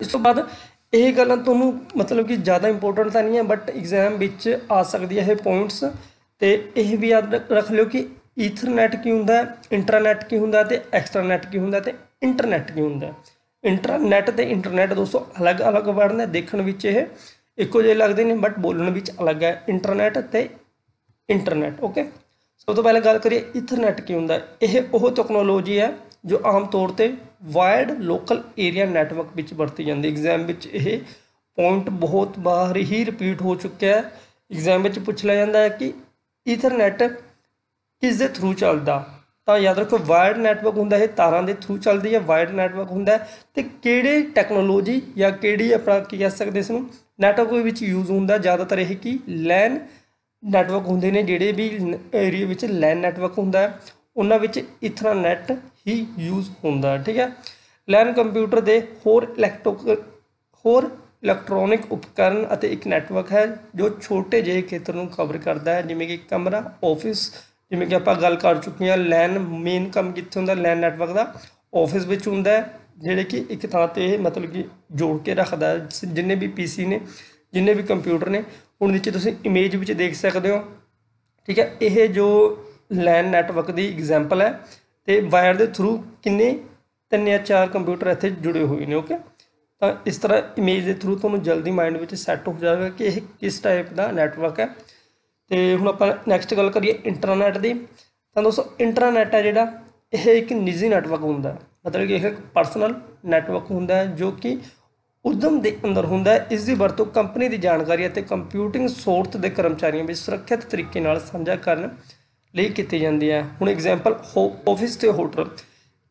ਇਸ ਤੋਂ ਬਾਅਦ ਇਹ ਗੱਲਾਂ ਤੁਹਾਨੂੰ ਮਤਲਬ ਕਿ ਜ਼ਿਆਦਾ ਇੰਪੋਰਟੈਂਟ ਤਾਂ ਨਹੀਂ ਹੈ ਬਟ ਐਗਜ਼ਾਮ ਵਿੱਚ ਆ ਸਕਦੀ ਹੈ ਇਹ ਪੁਆਇੰਟਸ ਤੇ ਇਹ ਵੀ ਯਾਦ ਰੱਖ ਲਿਓ ਕਿ ਈਥਰਨੈਟ ਕੀ ਹੁੰਦਾ ਹੈ ਇੰਟਰਨੈਟ ਕੀ ਹੁੰਦਾ ਤੇ ਐਕਸਟਰਨੈਟ ਕੀ ਹੁੰਦਾ ਤੇ ਇੰਟਰਨੈਟ ਕੀ ਹੁੰਦਾ ਇੰਟਰਨੈਟ ਤੇ ਇੰਟਰਨੈਟ ਦੋਸਤੋ ਅਲੱਗ-ਅਲੱਗ ਵਰਡ ਨੇ, ਦੇਖਣ ਵਿੱਚ ਇਹ ਇੱਕੋ ਜਿਹੇ ਲੱਗਦੇ ਨੇ ਬਟ ਬੋਲਣ ਵਿੱਚ ਅਲੱਗ ਹੈ। ਇੰਟਰਨੈਟ ਤੇ ਇੰਟਰਨੈਟ ਓਕੇ ਸਭ ਤੋਂ ਪਹਿਲਾਂ ਗੱਲ ਕਰੀਏ ਈਥਰਨੈਟ ਕੀ ਹੁੰਦਾ? ਇਹ ਉਹ ਟੈਕਨੋਲੋਜੀ ਹੈ ਜੋ ਆਮ ਤੌਰ ਤੇ ਵਾਇਰਡ ਲੋਕਲ ਏਰੀਆ ਨੈਟਵਰਕ ਵਿੱਚ ਵਰਤੀ ਜਾਂਦੀ ਐਗਜ਼ਾਮ ਵਿੱਚ ਇਹ ਪੁਆਇੰਟ ਬਹੁਤ ਵਾਰ ਹੀ ਰਿਪੀਟ ਹੋ ਚੁੱਕਿਆ ਹੈ। ਐਗਜ਼ਾਮ ਵਿੱਚ ਪੁੱਛ ਲਿਆ ਜਾਂਦਾ ਹੈ ਕਿ ਈਥਰਨੈਟ ਕਿਸ ਦੇ ਥਰੂ ਚੱਲਦਾ? ਤਾਂ ਯਾਦ ਰੱਖੋ ਵਾਇਰਡ ਨੈਟਵਰਕ ਹੁੰਦਾ ਇਹ ਤਾਰਾਂ ਦੇ ਥਰੂ ਚੱਲਦੀ ਹੈ ਵਾਇਰਡ ਨੈਟਵਰਕ ਹੁੰਦਾ ਤੇ ਕਿਹੜੇ ਟੈਕਨੋਲੋਜੀ ਜਾਂ ਕਿਹੜੀ ਆਪਣਾ ਕੀ ਕਹਿ ਸਕਦੇ ਇਸ ਨੂੰ ਨੈਟਵਰਕ ਵਿੱਚ ਯੂਜ਼ ਹੁੰਦਾ, ਜ਼ਿਆਦਾਤਰ ਇਹ ਕੀ? ਲੈਨ ਨੈਟਵਰਕ ਹੁੰਦੇ ਨੇ, ਜਿਹੜੇ ਵੀ ਏਰੀਆ ਵਿੱਚ ਲੈਨ ਨੈਟਵਰਕ ਹੁੰਦਾ ਉਹਨਾਂ ਵਿੱਚ ਇਥਰਨੈਟ ਹੀ ਯੂਜ਼ ਹੁੰਦਾ ਠੀਕ ਹੈ। ਲੈਨ ਕੰਪਿਊਟਰ ਦੇ ਹੋਰ ਇਲੈਕਟ੍ਰੋ ਹੋਰ ਇਲੈਕਟ੍ਰੋਨਿਕ ਉਪਕਰਨ ਅਤੇ ਇੱਕ ਨੈਟਵਰਕ ਹੈ, ਜੋ ਛੋਟੇ ਜਿਹੇ ਖੇਤਰ ਨੂੰ ਕਵਰ ਕਰਦਾ ਹੈ, ਜਿਵੇਂ ਕਿ ਕਮਰਾ ਆਫਿਸ ਜਿਵੇਂ ਕਿ ਆਪਾਂ ਗੱਲ ਕਰ ਚੁੱਕੇ ਹਾਂ ਲੈਨ ਮੇਨ ਕੰਮ ਕਿੱਥੇ ਹੁੰਦਾ? ਲੈਨ ਨੈਟਵਰਕ ਦਾ ਆਫਿਸ ਵਿੱਚ ਹੁੰਦਾ ਜਿਹੜੇ ਕਿ ਇੱਕ ਥਾਂ ਤੇ ਮਤਲਬ ਕਿ ਜੋੜ ਕੇ ਰੱਖਦਾ ਜਿੰਨੇ ਵੀ ਪੀਸੀ ਨੇ, ਜਿੰਨੇ ਵੀ ਕੰਪਿਊਟਰ ਨੇ, ਹੁਣ ਨੀਚੇ ਤੁਸੀਂ ਇਮੇਜ ਵਿੱਚ ਦੇਖ ਸਕਦੇ ਹੋ, ਠੀਕ ਹੈ? ਇਹ ਜੋ ਲੈਨ ਨੈਟਵਰਕ ਦੀ ਐਗਜ਼ਾਮਪਲ ਹੈ, ਤੇ ਵਾਇਰ ਦੇ ਥਰੂ ਕਿੰਨੇ, ਤਿੰਨ ਜਾਂ ਚਾਰ ਕੰਪਿਊਟਰ ਇੱਥੇ ਜੁੜੇ ਹੋਏ ਨੇ ਓਕੇ ਤਾਂ ਇਸ ਤਰ੍ਹਾਂ ਇਮੇਜ ਦੇ ਥਰੂ ਤੁਹਾਨੂੰ ਜਲਦੀ ਮਾਈਂਡ ਵਿੱਚ ਸੈੱਟ ਹੋ ਜਾਵੇਗਾ ਕਿ ਇਹ ਕਿਸ ਟਾਈਪ ਦਾ ਨੈਟਵਰਕ ਹੈ। ਤੇ ਹੁਣ ਆਪਾਂ ਨੈਕਸਟ ਗੱਲ ਕਰੀਏ ਇੰਟਰਨੈਟ ਦੀ, ਤਾਂ ਦੋਸਤੋ ਇੰਟਰਨੈਟ ਹੈ ਜਿਹੜਾ, ਇਹ ਇੱਕ ਨਿੱਜੀ ਨੈਟਵਰਕ ਹੁੰਦਾ ਮਤਲਬ ਕਿ ਇਹ ਇੱਕ ਪਰਸਨਲ ਨੈਟਵਰਕ ਹੁੰਦਾ ਹੈ ਜੋ ਕਿ ਉਦਮ ਦੇ ਅੰਦਰ ਹੁੰਦਾ ਹੈ। ਇਸ ਦੀ ਵਰਤੋਂ ਕੰਪਨੀ ਦੀ ਜਾਣਕਾਰੀ ਅਤੇ ਕੰਪਿਊਟਿੰਗ ਸੋਰਸ ਦੇ ਕਰਮਚਾਰੀਆਂ ਵਿੱਚ ਸੁਰੱਖਿਅਤ ਤਰੀਕੇ ਨਾਲ ਸਾਂਝਾ ਕਰਨ ਲਈ ਕੀਤੀ ਜਾਂਦੀ ਹੈ। ਹੁਣ ਐਗਜ਼ਾਮਪਲ ਆਫਿਸ ਤੇ ਹੋਟਲ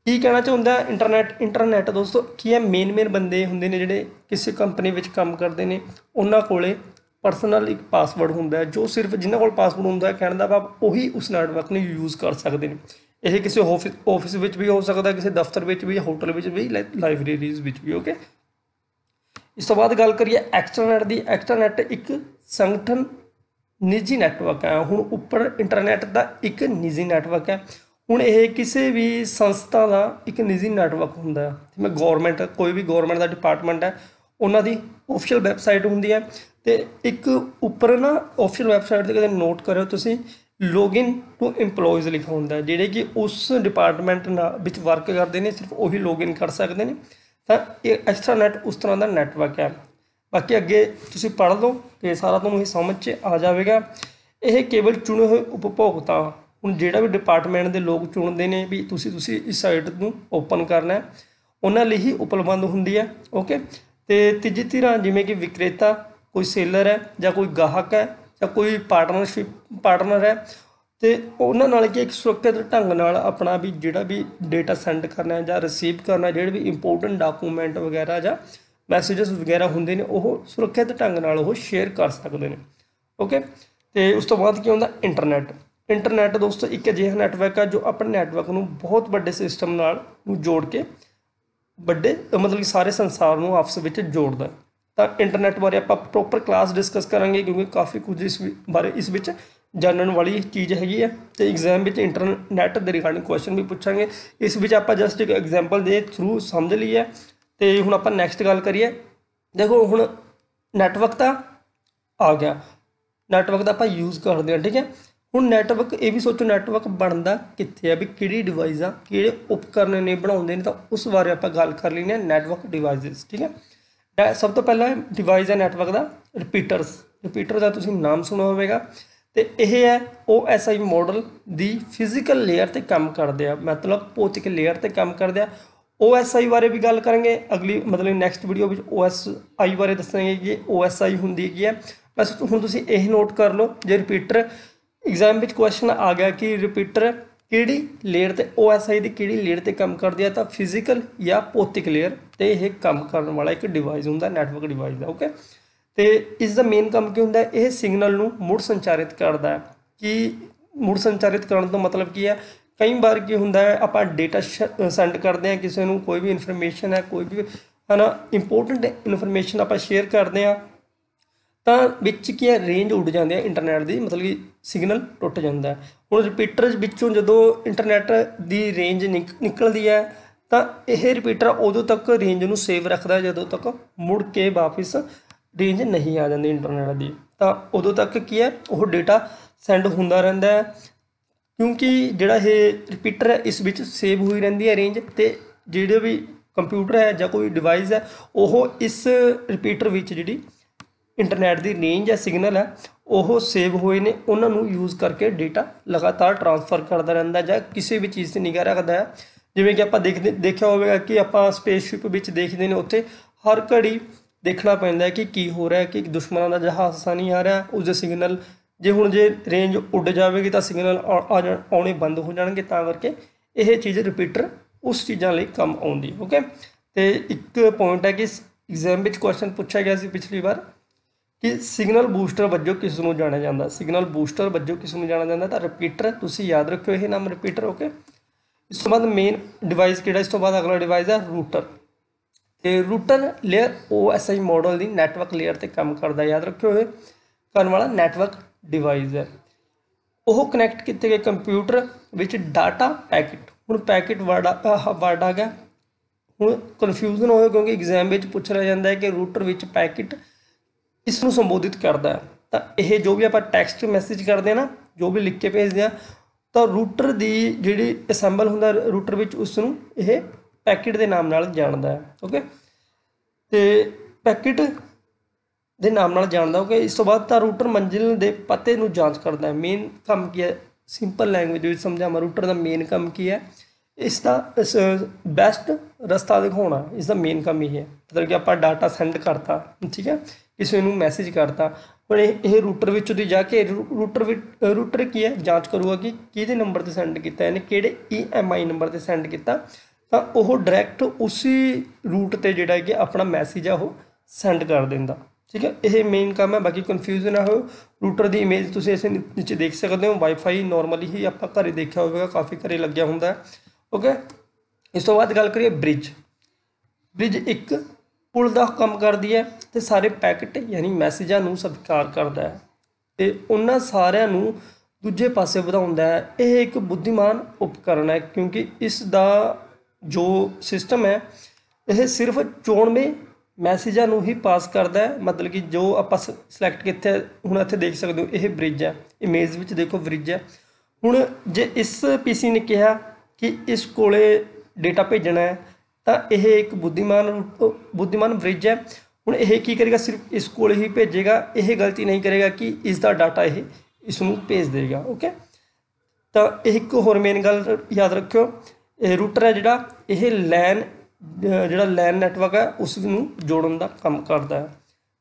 ਕੀ ਕਹਿਣਾ ਚਾਹੁੰਦਾ ਇੰਟਰਨੈਟ ਇੰਟਰਨੈਟ ਦੋਸਤੋ ਕੀ ਹੈ ਮੇਨ ਮੇਨ ਬੰਦੇ ਹੁੰਦੇ ਨੇ ਜਿਹੜੇ ਕਿਸੇ ਕੰਪਨੀ ਵਿੱਚ ਕੰਮ ਕਰਦੇ ਨੇ, ਉਹਨਾਂ ਕੋਲੇ ਪਰਸਨਲ ਇੱਕ ਪਾਸਵਰਡ ਹੁੰਦਾ ਜੋ ਸਿਰਫ ਜਿਨ੍ਹਾਂ ਕੋਲ ਪਾਸਵਰਡ ਹੁੰਦਾ ਹੈ, ਕਹਿਣ ਦਾ ਭਾਵ ਉਹੀ ਉਸ ਨੈਟਵਰਕ ਨੂੰ ਯੂਜ਼ ਕਰ ਸਕਦੇ ਨੇ। ਇਹ ਕਿਸੇ ਆਫਿਸ ਆਫਿਸ ਵਿੱਚ ਵੀ ਹੋ ਸਕਦਾ, ਕਿਸੇ ਦਫ਼ਤਰ ਵਿੱਚ ਵੀ ਹੋਟਲ ਵਿੱਚ ਵੀ ਲਾਇਬ੍ਰੇਰੀਜ਼ ਵਿੱਚ ਵੀ ਓਕੇ ਇਸ ਤੋਂ ਬਾਅਦ ਗੱਲ ਕਰੀਏ ਐਕਸਟਰਨੈਟ ਦੀ। ਐਕਸਟਰਨੈਟ ਇੱਕ ਸੰਗਠਨ, ਨਿੱਜੀ ਨੈਟਵਰਕ ਹੈ। ਹੁਣ ਉੱਪਰ ਇੰਟਰਨੈਟ ਦਾ ਇੱਕ ਨਿੱਜੀ ਨੈਟਵਰਕ ਹੈ। ਹੁਣ ਇਹ ਕਿਸੇ ਵੀ ਸੰਸਥਾ ਦਾ ਇੱਕ ਨਿੱਜੀ ਨੈਟਵਰਕ ਹੁੰਦਾ ਹੈ। ਜਿਵੇਂ ਗਵਰਨਮੈਂਟ ਕੋਈ ਵੀ ਗਵਰਨਮੈਂਟ ਦਾ ਡਿਪਾਰਟਮੈਂਟ ਹੈ, ਉਹਨਾਂ ਦੀ ਆਫੀਸ਼ੀਅਲ ਵੈਬਸਾਈਟ ਹੁੰਦੀ ਹੈ। ਤੇ ਇੱਕ ਉੱਪਰ ਨਾ ਆਫੀਸ਼ੀਅਲ ਵੈਬਸਾਈਟ ਤੇ ਕਦੇ ਨੋਟ ਕਰਿਓ ਤੁਸੀਂ ਲੌਗਇਨ ਟੂ EMPLOYEES ਲਿਖਿਆ ਹੁੰਦਾ ਹੈ, ਜਿਹੜੇ ਕਿ ਉਸ ਡਿਪਾਰਟਮੈਂਟ ਨਾਲ ਵਿੱਚ ਵਰਕ ਕਰਦੇ ਨੇ, ਸਿਰਫ ਉਹੀ ਲੌਗਇਨ ਕਰ ਸਕਦੇ ਨੇ। ਤਾਂ ਇਹ ਐਕਸਟਰਾਨੈਟ ਉਸ ਤਰ੍ਹਾਂ ਦਾ ਨੈਟਵਰਕ ਹੈ। ਬਾਕੀ ਅੱਗੇ ਤੁਸੀਂ ਪੜ੍ਹ ਲਓ, ਤੇ ਸਾਰਾ ਤੁਹਾਨੂੰ ਇਹ ਸਮਝ 'ਚ ਆ ਜਾਵੇਗਾ। ਇਹ ਕੇਵਲ ਚੁਣੇ ਹੋਏ ਉਪਭੋਗਤਾ, ਹੁਣ ਜਿਹੜਾ ਵੀ ਡਿਪਾਰਟਮੈਂਟ ਦੇ ਲੋਕ ਚੁਣਦੇ ਨੇ ਵੀ ਤੁਸੀਂ ਤੁਸੀਂ ਇਸ ਸਾਈਟ ਨੂੰ ਓਪਨ ਕਰਨਾ ਹੈ, ਉਹਨਾਂ ਲਈ ਹੀ ਉਪਲਬਧ ਹੁੰਦੀ ਹੈ ਓਕੇ ਤੇ ਤੀਜੀ ਧਿਰਾਂ ਜਿਵੇਂ ਕਿ ਵਿਕਰੇਤਾ ਕੋਈ ਸੇਲਰ ਹੈ ਜਾਂ ਕੋਈ ਗਾਹਕ ਹੈ ਜਾਂ ਕੋਈ ਪਾਰਟਨਰਸ਼ਿਪ, ਪਾਰਟਨਰ ਹੈ ਤੇ ਉਹਨਾਂ ਨਾਲ ਕੀ ਇੱਕ ਸੁਰੱਖਿਅਤ ਢੰਗ ਨਾਲ ਆਪਣਾ ਵੀ ਜਿਹੜਾ ਵੀ ਡਾਟਾ ਸੈਂਡ ਕਰਨਾ ਹੈ ਜਾਂ ਰਿਸੀਵ ਕਰਨਾ, ਜਿਹੜੇ ਵੀ ਇੰਪੋਰਟੈਂਟ ਡਾਕੂਮੈਂਟ ਵਗੈਰਾ ਜਾਂ ਮੈਸੇजेस ਵਗੈਰਾ ਹੁੰਦੇ ਨੇ, ਉਹ ਸੁਰੱਖਿਅਤ ਢੰਗ ਨਾਲ ਉਹ ਸ਼ੇਅਰ ਕਰ ਸਕਦੇ ਨੇ। ਓਕੇ ਤੇ ਉਸ ਤੋਂ ਬਾਅਦ ਕੀ ਹੁੰਦਾ? ਇੰਟਰਨੈਟ ਇੰਟਰਨੈਟ ਦੋਸਤੋ, ਇੱਕ ਅਜਿਹਾ ਨੈਟਵਰਕ ਹੈ ਜੋ ਆਪਣੇ ਨੈਟਵਰਕ ਨੂੰ ਬਹੁਤ ਵੱਡੇ ਸਿਸਟਮ ਨਾਲ ਨੂੰ ਜੋੜ ਕੇ ਵੱਡੇ, ਮਤਲਬ ਕਿ ਸਾਰੇ ਸੰਸਾਰ ਨੂੰ ਆਪਸ ਵਿੱਚ ਜੋੜਦਾ। ਤਾਂ ਇੰਟਰਨੈਟ ਬਾਰੇ ਆਪਾਂ ਪ੍ਰੋਪਰ ਕਲਾਸ ਡਿਸਕਸ ਕਰਾਂਗੇ, ਕਿਉਂਕਿ ਕਾਫੀ ਕੁਝ ਇਸ ਬਾਰੇ, ਇਸ ਵਿੱਚ ਜਾਣਨ ਵਾਲੀ ਚੀਜ਼ ਹੈਗੀ ਹੈ ਤੇ ਐਗਜ਼ਾਮ ਵਿੱਚ ਇੰਟਰਨੈਟ ਦੇ ਰਿਗਾਰਡਿੰਗ ਕੁਐਸਚਨ ਵੀ ਪੁੱਛਾਂਗੇ। ਇਸ ਵਿੱਚ ਆਪਾਂ ਜਸਟ ਇੱਕ ਐਗਜ਼ਾਮਪਲ ਦੇ ਥਰੂ ਸਮਝ ਲਈ ਹੈ ਤੇ ਹੁਣ ਆਪਾਂ ਨੈਕਸਟ ਗੱਲ ਕਰੀਏ। ਦੇਖੋ, ਹੁਣ ਨੈਟਵਰਕ ਤਾਂ ਆ ਗਿਆ। ਨੈਟਵਰਕ ਦਾ ਆਪਾਂ ਯੂਜ਼ ਕਰਦੇ ਹਾਂ ਠੀਕ ਹੈ? ਹੁਣ ਨੈਟਵਰਕ ਇਹ ਵੀ ਸੋਚੋ ਨੈਟਵਰਕ ਬਣਦਾ ਕਿੱਥੇ ਆ, ਵੀ ਕਿਹੜੀ ਡਿਵਾਈਸ ਆ, ਕਿਹੜੇ ਉਪਕਰਨ ਨੇ, ਬਣਾਉਂਦੇ ਨੇ, ਤਾਂ ਉਸ ਬਾਰੇ ਆਪਾਂ ਗੱਲ ਕਰ ਲੈਣੀ ਹੈ ਨੈਟਵਰਕ ਡਿਵਾਈਸਸ ਠੀਕ ਹੈ? ਸਭ ਤੋਂ ਪਹਿਲਾਂ ਡਿਵਾਈਸ ਹੈ ਨੈਟਵਰਕ ਦਾ ਰਿਪੀਟਰਸ ਰਿਪੀਟਰ ਦਾ ਤੁਸੀਂ ਨਾਮ ਸੁਣਿਆ ਹੋਵੇਗਾ। ਤੇ ਇਹ ਹੈ OSI ਮਾਡਲ ਦੀ ਫਿਜ਼ੀਕਲ ਲੇਅਰ ਤੇ ਕੰਮ ਕਰਦੇ ਆ। ਮਤਲਬ ਭੌਤਿਕ ਲੇਅਰ ਤੇ ਕੰਮ ਕਰਦੇ ਆ। OSI ਬਾਰੇ ਵੀ ਗੱਲ ਕਰਾਂਗੇ। ਅਗਲੀ, ਮਤਲਬ ਨੈਕਸਟ ਵੀਡੀਓ ਵਿੱਚ OSI ਬਾਰੇ ਦੱਸਾਂਗੇ ਕਿ OSI ਹੁੰਦੀ ਕੀ ਹੈ। ਬਸ ਹੁਣ ਤੁਸੀਂ ਇਹ ਨੋਟ ਕਰ ਲਓ, ਜੇ ਰਿਪੀਟਰ ਐਗਜ਼ਾਮ ਵਿੱਚ ਕੁਐਸਚਨ ਆ ਗਿਆ ਕਿ ਰਿਪੀਟਰ ਕਿਹੜੀ ਲੇਅਰ ਤੇ OSI ਦੀ ਕਿਹੜੀ ਲੇਅਰ ਤੇ ਕੰਮ ਕਰਦੀ ਹੈ ਤਾਂ ਫਿਜ਼ੀਕਲ ਜਾਂ ਭੌਤਿਕ ਲੇਅਰ ਤੇ ਇਹ ਕੰਮ ਕਰਨ ਵਾਲਾ ਇੱਕ ਡਿਵਾਈਸ ਹੁੰਦਾ ਨੈਟਵਰਕ ਡਿਵਾਈਸ ਦਾ ਓਕੇ ਤੇ ਇਸ ਦਾ ਮੇਨ ਕੰਮ ਕੀ ਹੁੰਦਾ? ਇਹ ਸਿਗਨਲ ਨੂੰ ਮੁੜ ਸੰਚਾਰਿਤ ਕਰਦਾ ਹੈ। ਕਿ ਮੁੜ ਸੰਚਾਰਿਤ ਕਰਨ ਤੋਂ ਮਤਲਬ ਕੀ ਹੈ? ਕਈ ਵਾਰ ਕੀ ਹੁੰਦਾ ਹੈ, ਆਪਾਂ ਡਾਟਾ ਸੈਂਡ ਕਰਦੇ ਹਾਂ ਕਿਸੇ ਨੂੰ, ਕੋਈ ਵੀ ਇਨਫੋਰਮੇਸ਼ਨ ਹੈ, ਕੋਈ ਵੀ, ਹਨਾ ਇੰਪੋਰਟੈਂਟ ਇਨਫੋਰਮੇਸ਼ਨ ਆਪਾਂ ਸ਼ੇਅਰ ਕਰਦੇ ਹਾਂ, ਤਾਂ ਵਿੱਚ ਕੀ ਹੈ ਰੇਂਜ ਉੱਡ ਜਾਂਦੀ ਹੈ ਇੰਟਰਨੈਟ ਦੀ, ਮਤਲਬ ਕਿ ਸਿਗਨਲ ਟੁੱਟ ਜਾਂਦਾ ਹੁਣ ਰਿਪੀਟਰ ਵਿੱਚੋਂ ਜਦੋਂ ਇੰਟਰਨੈਟ ਦੀ ਰੇਂਜ ਨਿਕਲਦੀ ਹੈ ਤਾਂ ਇਹ ਰਿਪੀਟਰ ਉਦੋਂ ਤੱਕ ਰੇਂਜ ਨੂੰ ਸੇਵ ਰੱਖਦਾ ਜਦੋਂ ਤੱਕ ਮੁੜ ਕੇ ਵਾਪਸ ਰੇਂਜ ਨਹੀਂ ਆ ਜਾਂਦੀ ਇੰਟਰਨੈਟ ਦੀ। ਤਾਂ ਉਦੋਂ ਤੱਕ ਕੀ ਹੈ, ਉਹ ਡਾਟਾ ਸੈਂਡ ਹੁੰਦਾ ਰਹਿੰਦਾ ਹੈ। ਕਿਉਂਕਿ ਜਿਹੜਾ ਇਹ ਰਿਪੀਟਰ ਹੈ, ਇਸ ਵਿੱਚ ਸੇਵ ਹੋਈ ਰਹਿੰਦੀ ਹੈ ਰੇਂਜ ਤੇ ਜਿਹੜੇ ਵੀ ਕੰਪਿਊਟਰ ਹੈ ਜਾਂ ਕੋਈ ਡਿਵਾਈਸ ਹੈ, ਉਹ ਇਸ ਰਿਪੀਟਰ ਵਿੱਚ ਜਿਹੜੀ ਇੰਟਰਨੈਟ ਦੀ ਰੇਂਜ ਜਾਂ ਸਿਗਨਲ ਹੈ, ਉਹ ਸੇਵ ਹੋਏ ਨੇ। ਉਹਨਾਂ ਨੂੰ ਯੂਜ਼ ਕਰਕੇ ਡਾਟਾ ਲਗਾਤਾਰ ਟਰਾਂਸਫਰ ਕਰਦਾ ਰਹਿੰਦਾ ਜਾਂ ਕਿਸੇ ਵੀ ਚੀਜ਼ ਤੇ ਨਿਗਾਹ ਰੱਖਦਾ ਹੈ। ਜਿਵੇਂ ਕਿ ਆਪਾਂ ਦੇਖਦੇ, ਦੇਖਿਆ ਹੋਵੇਗਾ ਕਿ ਆਪਾਂ ਸਪੇਸਸ਼ਿਪ ਵਿੱਚ ਦੇਖਦੇ ਨੇ, ਉੱਥੇ ਹਰ ਘੜੀ ਦੇਖਣਾ ਪੈਂਦਾ ਹੈ ਕਿ ਕੀ ਹੋ ਰਿਹਾ ਹੈ, ਕਿ ਦੁਸ਼ਮਣਾਂ ਦਾ ਜਹਾਜ਼ ਤਾਂ ਨਹੀਂ ਆ ਰਿਹਾ, ਉਸ ਦੇ ਸਿਗਨਲ ਜੇ ਹੁਣ ਜੇ ਰੇਂਜ ਉੱਡ ਜਾਵੇਗੀ ਤਾਂ ਸਿਗਨਲ ਆਉਣੇ ਬੰਦ ਹੋ ਜਾਣਗੇ, ਤਾਂ ਕਰਕੇ ਇਹ ਚੀਜ਼ ਰਿਪੀਟਰ ਉਸ ਚੀਜ਼ਾਂ ਲਈ ਕੰਮ ਆਉਂਦੀ ਓਕੇ ਤੇ ਇੱਕ ਪੁਆਇੰਟ ਹੈ ਕਿ ਐਗਜ਼ਾਮ ਵਿੱਚ ਕੁਐਸਚਨ ਪੁੱਛਿਆ ਗਿਆ ਸੀ ਪਿਛਲੀ ਵਾਰ ਕਿ ਸਿਗਨਲ ਬੂਸਟਰ ਵਜੋਂ ਕਿਸ ਨੂੰ ਜਾਣਿਆ ਜਾਂਦਾ? ਸਿਗਨਲ ਬੂਸਟਰ ਵਜੋਂ ਕਿਸ ਨੂੰ ਜਾਣਿਆ ਜਾਂਦਾ? ਤਾਂ ਰਿਪੀਟਰ ਤੁਸੀਂ ਯਾਦ ਰੱਖਿਓ ਇਹ ਨਾਮ ਰਿਪੀਟਰ ਓਕੇ ਇਸ ਤੋਂ ਬਾਅਦ ਮੇਨ ਡਿਵਾਈਸ ਕਿਹੜਾ, ਇਸ ਤੋਂ ਬਾਅਦ ਅਗਲਾ ਡਿਵਾਈਸ ਹੈ ਰੂਟਰ ਤੇ ਰੂਟਰ ਲੇਅਰ OSI ਮਾਡਲ ਦੀ ਨੈਟਵਰਕ ਲੇਅਰ ਤੇ ਕੰਮ ਕਰਦਾ, ਯਾਦ ਰੱਖਿਓ ਇਹ, ਕਰਨ ਵਾਲਾ ਨੈਟਵਰਕ ਡਿਵਾਈਸ ਹੈ। ਉਹ ਕਨੈਕਟ ਕੀਤੇ ਗਏ ਕੰਪਿਊਟਰ ਵਿੱਚ ਡਾਟਾ ਪੈਕੇਟ ਹੁਣ ਪੈਕੇਟ ਵਰਡ ਵਰਡ ਆ ਗਿਆ। ਹੁਣ ਕਨਫਿਊਜ਼ਨ ਹੋਏ ਕਿਉਂਕਿ ਐਗਜ਼ਾਮ ਵਿੱਚ ਪੁੱਛਿਆ ਜਾਂਦਾ ਹੈ ਕਿ ਰੂਟਰ ਵਿੱਚ ਪੈਕੇਟ ਇਸ ਨੂੰ ਸੰਬੋਧਿਤ ਕਰਦਾ ਹੈ। ਤਾਂ ਇਹ ਜੋ ਵੀ ਆਪਾਂ ਟੈਕਸਟ ਮੈਸੇਜ ਕਰਦੇ ਆ ਨਾ, ਜੋ ਵੀ ਲਿਖ ਕੇ ਭੇਜਦੇ ਆ ਤਾਂ ਰੂਟਰ ਦੀ ਜਿਹੜੀ ਅਸੈਂਬਲ ਹੁੰਦਾ ਰੂਟਰ ਵਿੱਚ ਉਸ ਨੂੰ ਇਹ ਪੈਕੇਟ ਦੇ ਨਾਮ ਨਾਲ ਜਾਣਦਾ ਹੈ ਓਕੇ ਤੇ ਪੈਕੇਟ ਦੇ ਨਾਮ ਨਾਲ ਜਾਣਦਾ ਓਕੇ ਇਸ ਤੋਂ ਬਾਅਦ ਤਾਂ ਰੂਟਰ ਮੰਜ਼ਿਲ ਦੇ ਪਤੇ ਨੂੰ ਜਾਂਚ ਕਰਦਾ ਹੈ। ਮੇਨ ਕੰਮ ਕੀ ਹੈ? ਸਿੰਪਲ ਲੈਂਗੁਏਜ ਵਿੱਚ ਸਮਝਾਵਾਂ ਰੂਟਰ ਦਾ ਮੇਨ ਕੰਮ ਕੀ ਹੈ? ਇਸ ਦਾ ਬੈਸਟ ਰਸਤਾ ਦਿਖਾਉਣਾ, ਇਸ ਦਾ ਮੇਨ ਕੰਮ ਇਹ ਹੈ। ਮਤਲਬ ਕਿ ਆਪਾਂ ਡਾਟਾ ਸੈਂਡ ਕਰਤਾ, ਠੀਕ ਹੈ? ਕਿਸੇ ਨੂੰ ਮੈਸੇਜ ਕਰਤਾ। ਹੁਣ ਇਹ ਇਹ ਰੂਟਰ ਵਿੱਚ ਉਹਦੀ ਜਾ ਕੇ ਰੂਟਰ ਵਿੱਚ ਰੂਟਰ ਕੀ ਹੈ? ਜਾਂਚ ਕਰੂਗਾ ਕਿ ਕਿਹਦੇ ਨੰਬਰ ਤੇ ਸੈਂਡ ਕੀਤਾ ਇਹਨੇ, ਕਿਹੜੇ EMI ਨੰਬਰ ਤੇ ਸੈਂਡ ਕੀਤਾ। ਤਾਂ ਉਹ ਡਾਇਰੈਕਟ ਉਸੇ ਰੂਟ ਤੇ ਜਿਹੜਾ ਕਿ ਆਪਣਾ ਮੈਸੇਜ ਆ ਉਹ ਸੈਂਡ ਕਰ ਦਿੰਦਾ। ਠੀਕ ਹੈ? ਇਹ ਮੇਨ ਕੰਮ ਹੈ, ਬਾਕੀ ਕਨਫਿਊਜ਼ਨ ਨਾ ਹੋ ਰੂਟਰ ਦੀ ਇਮੇਜ ਤੁਸੀਂ ਇਸੇ ਨੀਚੇ ਦੇਖ ਸਕਦੇ ਹੋ। ਵਾਈਫਾਈ ਨਾਰਮਲੀ ਹੀ ਆਪਾਂ ਘਰੇ ਦੇਖਿਆ ਹੋਵੇਗਾ, ਕਾਫੀ ਘਰੇ ਲੱਗਿਆ ਹੁੰਦਾ ਓਕੇ ਇਸ ਤੋਂ ਬਾਅਦ ਗੱਲ ਕਰੀਏ ਬ੍ਰਿਜ ਬ੍ਰਿਜ ਇੱਕ ਪੁਲ ਦਾ ਕੰਮ ਕਰਦੀ ਹੈ ਤੇ ਸਾਰੇ ਪੈਕਟ ਯਾਨੀ ਮੈਸੇਜਾਂ ਨੂੰ ਸਵੀਕਾਰ ਕਰਦਾ ਹੈ ਤੇ ਉਹਨਾਂ ਸਾਰਿਆਂ ਨੂੰ ਦੂਜੇ ਪਾਸੇ ਵਧਾਉਂਦਾ ਹੈ। ਇਹ ਇੱਕ ਬੁੱਧੀਮਾਨ ਉਪਕਰਨ ਹੈ ਕਿਉਂਕਿ ਇਸ ਦਾ ਜੋ ਸਿਸਟਮ ਹੈ, ਇਹ ਸਿਰਫ ਚੋਣਵੇਂ ਮੈਸੇਜਾਂ ਨੂੰ ਹੀ ਪਾਸ ਕਰਦਾ ਹੈ। ਮਤਲਬ ਕਿ ਜੋ ਆਪਾਂ ਸਿਲੈਕਟ ਕੀਤੇ ਹੁਣ ਇੱਥੇ ਦੇਖ ਸਕਦੇ ਹੋ, ਇਹ ਬ੍ਰਿਜ ਹੈ ਇਮੇਜ ਵਿੱਚ ਦੇਖੋ ਬ੍ਰਿਜ ਹੈ। ਹੁਣ ਜੇ ਇਸ ਪੀਸੀ ਨੇ ਕਿਹਾ ਕਿ ਇਸ ਕੋਲੇ ਡੇਟਾ ਭੇਜਣਾ ਹੈ ਤਾਂ ਇਹ ਇੱਕ ਬੁੱਧੀਮਾਨ ਬੁੱਧੀਮਾਨ ਬ੍ਰਿਜ ਹੈ। ਹੁਣ ਇਹ ਕੀ ਕਰੇਗਾ? ਸਿਰਫ ਇਸ ਕੋਲ ਹੀ ਭੇਜੇਗਾ। ਇਹ ਗਲਤੀ ਨਹੀਂ ਕਰੇਗਾ ਕਿ ਇਸ ਦਾ ਡਾਟਾ ਇਹ ਇਸ ਨੂੰ ਭੇਜ ਦੇਗਾ ਓਕੇ ਤਾਂ ਇਹ ਇੱਕ ਹੋਰ ਮੇਨ ਗੱਲ ਯਾਦ ਰੱਖਿਓ। ਇਹ ਰੂਟਰ ਹੈ ਜਿਹੜਾ, ਇਹ ਲੈਨ ਜਿਹੜਾ ਲੈਨ ਨੈਟਵਰਕ ਹੈ, ਉਸ ਨੂੰ ਜੋੜਨ ਦਾ ਕੰਮ ਕਰਦਾ ਹੈ।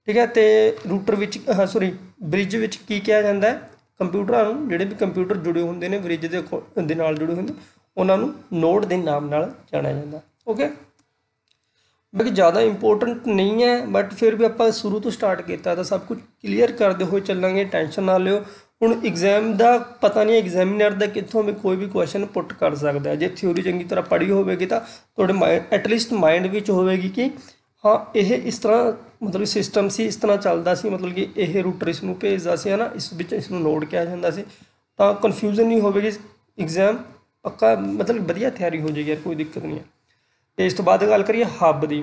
ਠੀਕ ਹੈ, ਤੇ ਰੂਟਰ ਵਿੱਚ ਸੌਰੀ ਬ੍ਰਿਜ ਵਿੱਚ ਕੀ ਕਿਹਾ ਜਾਂਦਾ ਹੈ? ਕੰਪਿਊਟਰਾਂ ਨੂੰ, ਜਿਹੜੇ ਵੀ ਕੰਪਿਊਟਰ ਜੁੜੇ ਹੁੰਦੇ ਨੇ ਬ੍ਰਿਜ ਦੇ ਦੇ ਨਾਲ ਜੁੜੇ ਹੁੰਦੇ ਉਹਨਾਂ ਨੂੰ ਨੋਡ ਦੇ ਨਾਮ ਨਾਲ ਜਾਣਿਆ ਜਾਂਦਾ ਓਕੇ ਬਾਕੀ ਜ਼ਿਆਦਾ ਇੰਪੋਰਟੈਂਟ ਨਹੀਂ ਹੈ ਬਟ ਫਿਰ ਵੀ ਆਪਾਂ ਸ਼ੁਰੂ ਤੋਂ ਸਟਾਰਟ ਕੀਤਾ ਤਾਂ ਸਭ ਕੁਝ ਕਲੀਅਰ ਕਰਦੇ ਹੋਏ ਚੱਲਾਂਗੇ ਟੈਨਸ਼ਨ ਨਾ ਲਿਓ। ਹੁਣ ਐਗਜ਼ਾਮ ਦਾ ਪਤਾ ਨਹੀਂ ਐਗਜ਼ਾਮੀਨਰ ਦਾ ਕਿੱਥੋਂ ਵੀ ਕੋਈ ਵੀ ਕੁਐਸਚਨ ਪੁੱਟ ਕਰ ਸਕਦਾ ਜੇ ਥਿਉਰੀ ਚੰਗੀ ਤਰ੍ਹਾਂ ਪੜ੍ਹੀ ਹੋਵੇਗੀ ਤਾਂ ਤੁਹਾਡੇ ਮਾਈਂਡ ਐਟਲੀਸਟ ਮਾਈਂਡ ਵਿੱਚ ਹੋਵੇਗੀ ਕਿ ਹਾਂ, ਇਹ ਇਸ ਤਰ੍ਹਾਂ ਮਤਲਬ ਸਿਸਟਮ ਸੀ, ਇਸ ਤਰ੍ਹਾਂ ਚੱਲਦਾ ਸੀ, ਮਤਲਬ ਕਿ ਇਹ ਰੂਟਰ ਇਸ ਨੂੰ ਭੇਜਦਾ ਸੀ, ਹਨਾ, ਇਸ ਵਿੱਚ ਇਸ ਨੂੰ ਨੋਡ ਕਿਹਾ ਜਾਂਦਾ ਸੀ। ਤਾਂ ਕਨਫਿਊਜ਼ਨ ਨਹੀਂ ਹੋਵੇਗੀ ਐਗਜ਼ਾਮ ਪੱਕਾ ਮਤਲਬ ਵਧੀਆ ਤਿਆਰੀ ਹੋ ਜਾਏਗੀ ਯਾਰ, ਕੋਈ ਦਿੱਕਤ ਨਹੀਂ ਹੈ। ਤੇ ਇਸ ਤੋਂ ਬਾਅਦ ਗੱਲ ਕਰੀਏ ਹੱਬ ਦੀ।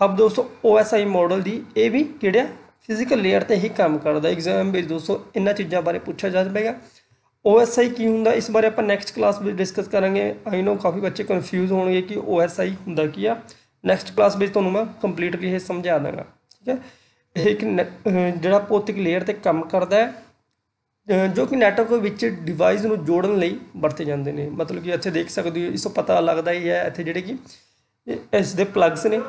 ਹੱਬ ਦੋਸਤੋ OSI ਮਾਡਲ ਦੀ ਇਹ ਵੀ ਕਿਹੜਾ ਫਿਜ਼ੀਕਲ ਲੇਅਰ ਤੇ ਹੀ ਕੰਮ ਕਰਦਾ। ਐਗਜ਼ਾਮ ਵਿੱਚ ਦੋਸਤੋ, ਇਹਨਾਂ ਚੀਜ਼ਾਂ ਬਾਰੇ ਪੁੱਛਿਆ ਜਾ ਜਾਵੇਗਾ OSI ਕੀ ਹੁੰਦਾ? ਇਸ ਬਾਰੇ ਆਪਾਂ ਨੈਕਸਟ ਕਲਾਸ ਵਿੱਚ ਡਿਸਕਸ ਕਰਾਂਗੇ। ਆਈ ਨੋ ਕਾਫੀ ਬੱਚੇ ਕਨਫਿਊਜ਼ ਹੋਣਗੇ ਕਿ OSI ਹੁੰਦਾ ਕੀ ਆ। ਨੈਕਸਟ ਕਲਾਸ ਵਿੱਚ ਤੁਹਾਨੂੰ ਮੈਂ ਕੰਪਲੀਟਲੀ ਇਹ ਸਮਝਾ ਦਾਂਗਾ। ਠੀਕ ਹੈ? ਇਹ ਇੱਕ ਜਿਹੜਾ ਭੌਤਿਕ ਲੇਅਰ ਤੇ ਕੰਮ ਕਰਦਾ ਹੈ ਜੋ ਕਿ ਨੈਟਵਰਕ ਵਿੱਚ ਡਿਵਾਈਸ ਨੂੰ ਜੋੜਨ ਲਈ ਵਰਤੇ ਜਾਂਦੇ ਨੇ। ਮਤਲਬ ਕਿ ਇੱਥੇ ਦੇਖ ਸਕਦੇ ਹੋ, ਇਸ ਤੋਂ ਪਤਾ ਲੱਗਦਾ ਹੀ ਹੈ, ਇੱਥੇ ਜਿਹੜੇ ਕਿ ਇਸ ਦੇ ਪਲੱਗਸ ਨੇ।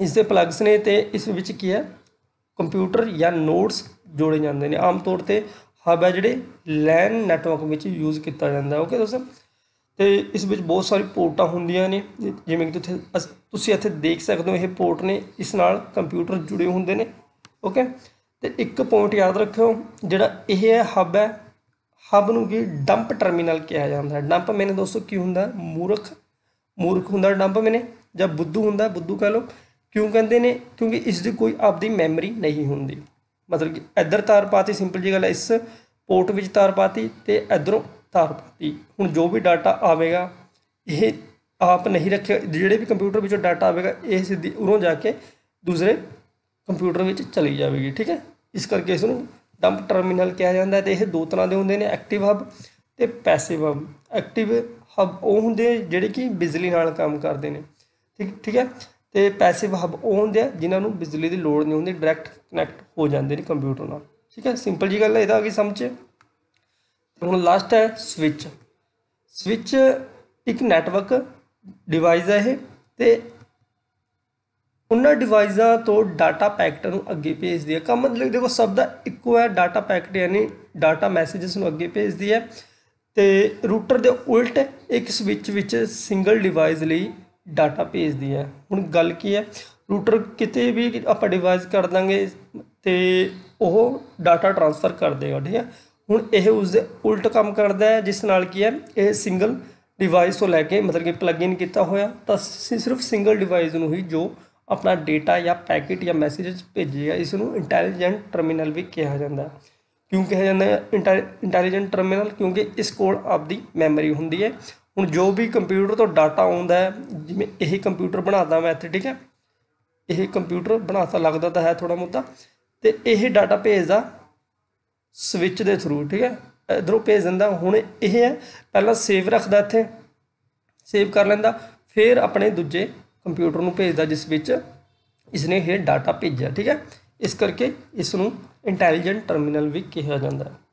ਇਸ ਦੇ ਪਲੱਗਸ ਨੇ ਤੇ ਇਸ ਵਿੱਚ ਕੀ ਹੈ? ਕੰਪਿਊਟਰ ਜਾਂ ਨੋਡਸ ਜੋੜੇ ਜਾਂਦੇ ਨੇ। ਆਮ ਤੌਰ ਤੇ ਹਬ ਹੈ ਜਿਹੜੇ ਲੈਨ ਨੈਟਵਰਕ ਵਿੱਚ ਯੂਜ਼ ਕੀਤਾ ਜਾਂਦਾ। ਓਕੇ ਦੋਸਤੋ। ਤੇ ਇਸ ਵਿੱਚ ਬਹੁਤ ਸਾਰੀ ਪੋਰਟਾਂ ਹੁੰਦੀਆਂ ਨੇ। ਜਿਵੇਂ ਕਿ ਤੁਸੀਂ ਤੁਸੀਂ ਇੱਥੇ ਦੇਖ ਸਕਦੇ ਹੋ, ਇਹ ਪੋਰਟ ਨੇ। ਇਸ ਨਾਲ ਕੰਪਿਊਟਰ ਜੁੜੇ ਹੁੰਦੇ ਨੇ। ਓਕੇ ਤੇ ਇੱਕ ਪੁਆਇੰਟ ਯਾਦ ਰੱਖਿਓ, ਜਿਹੜਾ ਇਹ ਹੈ ਹਬ ਹੈ। ਹਬ ਨੂੰ ਕੀ ਡੰਪ ਟਰਮੀਨਲ ਕਿਹਾ ਜਾਂਦਾ ਹੈ। ਡੰਪ ਮੈਨੇ ਦੋਸਤੋ ਕੀ ਹੁੰਦਾ? ਮੂਰਖ ਮੂਰਖ ਹੁੰਦਾ ਡੰਪ ਮੈਨੇ, ਜਾਂ ਬੁੱਧੂ ਹੁੰਦਾ, ਬੁੱਧੂ ਕਹ ਲਓ, ਕਿਉਂ ਕਹਿੰਦੇ ਨੇ? ਕਿਉਂਕਿ ਇਸ ਦੀ ਕੋਈ ਆਪਦੀ ਮੈਮਰੀ ਨਹੀਂ ਹੁੰਦੀ। ਮਤਲਬ ਕਿ ਇੱਧਰ ਤਾਰ ਪਾਤੀ, ਸਿੰਪਲ ਜੀ ਗੱਲ ਹੈ, ਇਸ ਪੋਰਟ ਵਿੱਚ ਤਾਰ ਪਾਤੀ ਤੇ ਇੱਧਰੋਂ ਤਾਰ ਪਾਤੀ। ਹੁਣ ਜੋ ਵੀ ਡਾਟਾ ਆਵੇਗਾ, ਇਹ ਆਪ ਨਹੀਂ ਰੱਖਿਆ, ਜਿਹੜੇ ਵੀ ਕੰਪਿਊਟਰ ਵਿੱਚੋਂ ਡਾਟਾ ਆਵੇਗਾ, ਇਹ ਸਿੱਧੀ ਉਰੋਂ ਜਾ ਕੇ ਦੂਸਰੇ ਕੰਪਿਊਟਰ ਵਿੱਚ ਚਲੀ ਜਾਵੇਗੀ, ਠੀਕ ਹੈ? ਇਸ ਕਰਕੇ ਇਸ ਨੂੰ ਡੰਪ ਟਰਮੀਨਲ ਕਿਹਾ ਜਾਂਦਾ ਤੇ ਇਹ ਦੋ ਤਰ੍ਹਾਂ ਦੇ ਹੁੰਦੇ ਨੇ, ਐਕਟਿਵ ਹਬ ਤੇ ਪੈਸਿਵ ਹਬ। ਐਕਟਿਵ ਹਬ ਉਹ ਹੁੰਦੇ ਜਿਹੜੇ ਕਿ ਬਿਜਲੀ ਨਾਲ ਕੰਮ ਕਰਦੇ ਨੇ। ਠੀਕ ਠੀਕ ਹੈ? ਤੇ ਪੈਸਿਵ ਹਬ ਉਹ ਹੁੰਦੇ ਆ ਜਿਨ੍ਹਾਂ ਨੂੰ ਬਿਜਲੀ ਦੀ ਲੋੜ ਨਹੀਂ ਹੁੰਦੀ ਡਾਇਰੈਕਟ ਕਨੈਕਟ ਹੋ ਜਾਂਦੇ ਨੇ ਕੰਪਿਊਟਰ ਨਾਲ। ਠੀਕ ਹੈ? ਸਿੰਪਲ ਜੀ ਗੱਲ ਹੈ ਇਹਦਾ ਆ ਗਈ ਸਮਝ। ਹੁਣ ਲਾਸਟ ਹੈ ਸਵਿਚ ਸਵਿਚ ਇੱਕ ਨੈਟਵਰਕ ਡਿਵਾਈਸ ਹੈ ਇਹ ਤੇ ਉਹਨਾਂ ਡਿਵਾਈਸਾਂ ਤੋਂ ਡਾਟਾ ਪੈਕਟ ਨੂੰ ਅੱਗੇ ਭੇਜਦੀ ਹੈ। ਕੰਮ ਮਤਲਬ ਦੇਖੋ, ਸਭ ਦਾ ਇੱਕੋ ਹੈ ਡਾਟਾ ਪੈਕਟ ਯਾਨੀ ਡਾਟਾ ਮੈਸੇजेस ਨੂੰ ਅੱਗੇ ਭੇਜਦੀ ਹੈ। ਤੇ ਰੂਟਰ ਦੇ ਉਲਟ ਇੱਕ ਸਵਿਚ ਵਿੱਚ ਸਿੰਗਲ ਡਿਵਾਈਸ ਲਈ ਡਾਟਾ ਭੇਜਦੀ ਹੈ। ਹੁਣ ਗੱਲ ਕੀ ਹੈ? ਰੂਟਰ ਕਿਤੇ ਵੀ ਆਪਾਂ ਡਿਵਾਈਸ ਕਰ ਦਾਂਗੇ ਤੇ ਉਹ ਡਾਟਾ ਟਰਾਂਸਫਰ ਕਰ ਦੇਗਾ, ਠੀਕ ਹੈ? ਹੁਣ ਇਹ ਉਸ ਦੇ ਉਲਟ ਕੰਮ ਕਰਦਾ ਹੈ, ਜਿਸ ਨਾਲ ਕੀ ਹੈ? ਇਹ ਸਿੰਗਲ ਡਿਵਾਈਸ ਤੋਂ ਲੈ ਕੇ ਮਤਲਬ ਕਿ ਪਲੱਗ ਇਨ ਕੀਤਾ ਹੋਇਆ, ਤਾਂ ਸਿਰਫ ਸਿੰਗਲ ਡਿਵਾਈਸ ਨੂੰ ਹੀ ਜੋ ਆਪਣਾ ਡੇਟਾ ਜਾਂ ਪੈਕੇਟ ਜਾਂ ਮੈਸੇਜ ਭੇਜੇਗਾ, ਇਸ ਨੂੰ ਇੰਟੈਲੀਜੈਂਟ ਟਰਮੀਨਲ ਵੀ ਕਿਹਾ ਜਾਂਦਾ ਹੈ। ਕਿਉਂ ਕਿਹਾ ਜਾਂਦਾ ਹੈ? ਇੰਟੈਲੀਜੈਂਟ ਟਰਮੀਨਲ ਕਿਉਂਕਿ ਇਸ ਕੋਲ ਆਪਦੀ ਮੈਮਰੀ ਹੁੰਦੀ ਹੈ। ਹੁਣ ਜੋ ਵੀ ਕੰਪਿਊਟਰ ਤੋਂ ਡਾਟਾ ਆਉਂਦਾ ਹੈ, ਜਿਵੇਂ ਇਹ ਕੰਪਿਊਟਰ ਬਣਾਦਾ ਮੈਂ ਇੱਥੇ, ਠੀਕ ਹੈ? ਇਹ ਕੰਪਿਊਟਰ ਬਣਾਤਾ ਲੱਗਦਾ ਤਾਂ ਹੈ ਥੋੜਾ ਮੁੱਦਾ ਤੇ ਇਹ ਡਾਟਾ ਭੇਜਦਾ ਸਵਿਚ ਦੇ ਥਰੂ ਠੀਕ ਹੈ? ਇਧਰੋਂ ਭੇਜ ਦਿੰਦਾ। ਹੁਣ ਇਹ ਹੈ, ਪਹਿਲਾਂ ਸੇਵ ਰੱਖਦਾ ਇੱਥੇ। ਸੇਵ ਕਰ ਲੈਂਦਾ। ਫਿਰ ਆਪਣੇ ਦੂਜੇ ਕੰਪਿਊਟਰ ਨੂੰ ਭੇਜਦਾ, ਜਿਸ ਵਿੱਚ ਇਸਨੇ ਇਹ ਡਾਟਾ ਭੇਜਿਆ, ਠੀਕ ਹੈ? ਇਸ ਕਰਕੇ ਇਸ ਨੂੰ ਇੰਟੈਲੀਜੈਂਟ ਟਰਮੀਨਲ ਵੀ ਕਿਹਾ ਜਾਂਦਾ ਹੈ।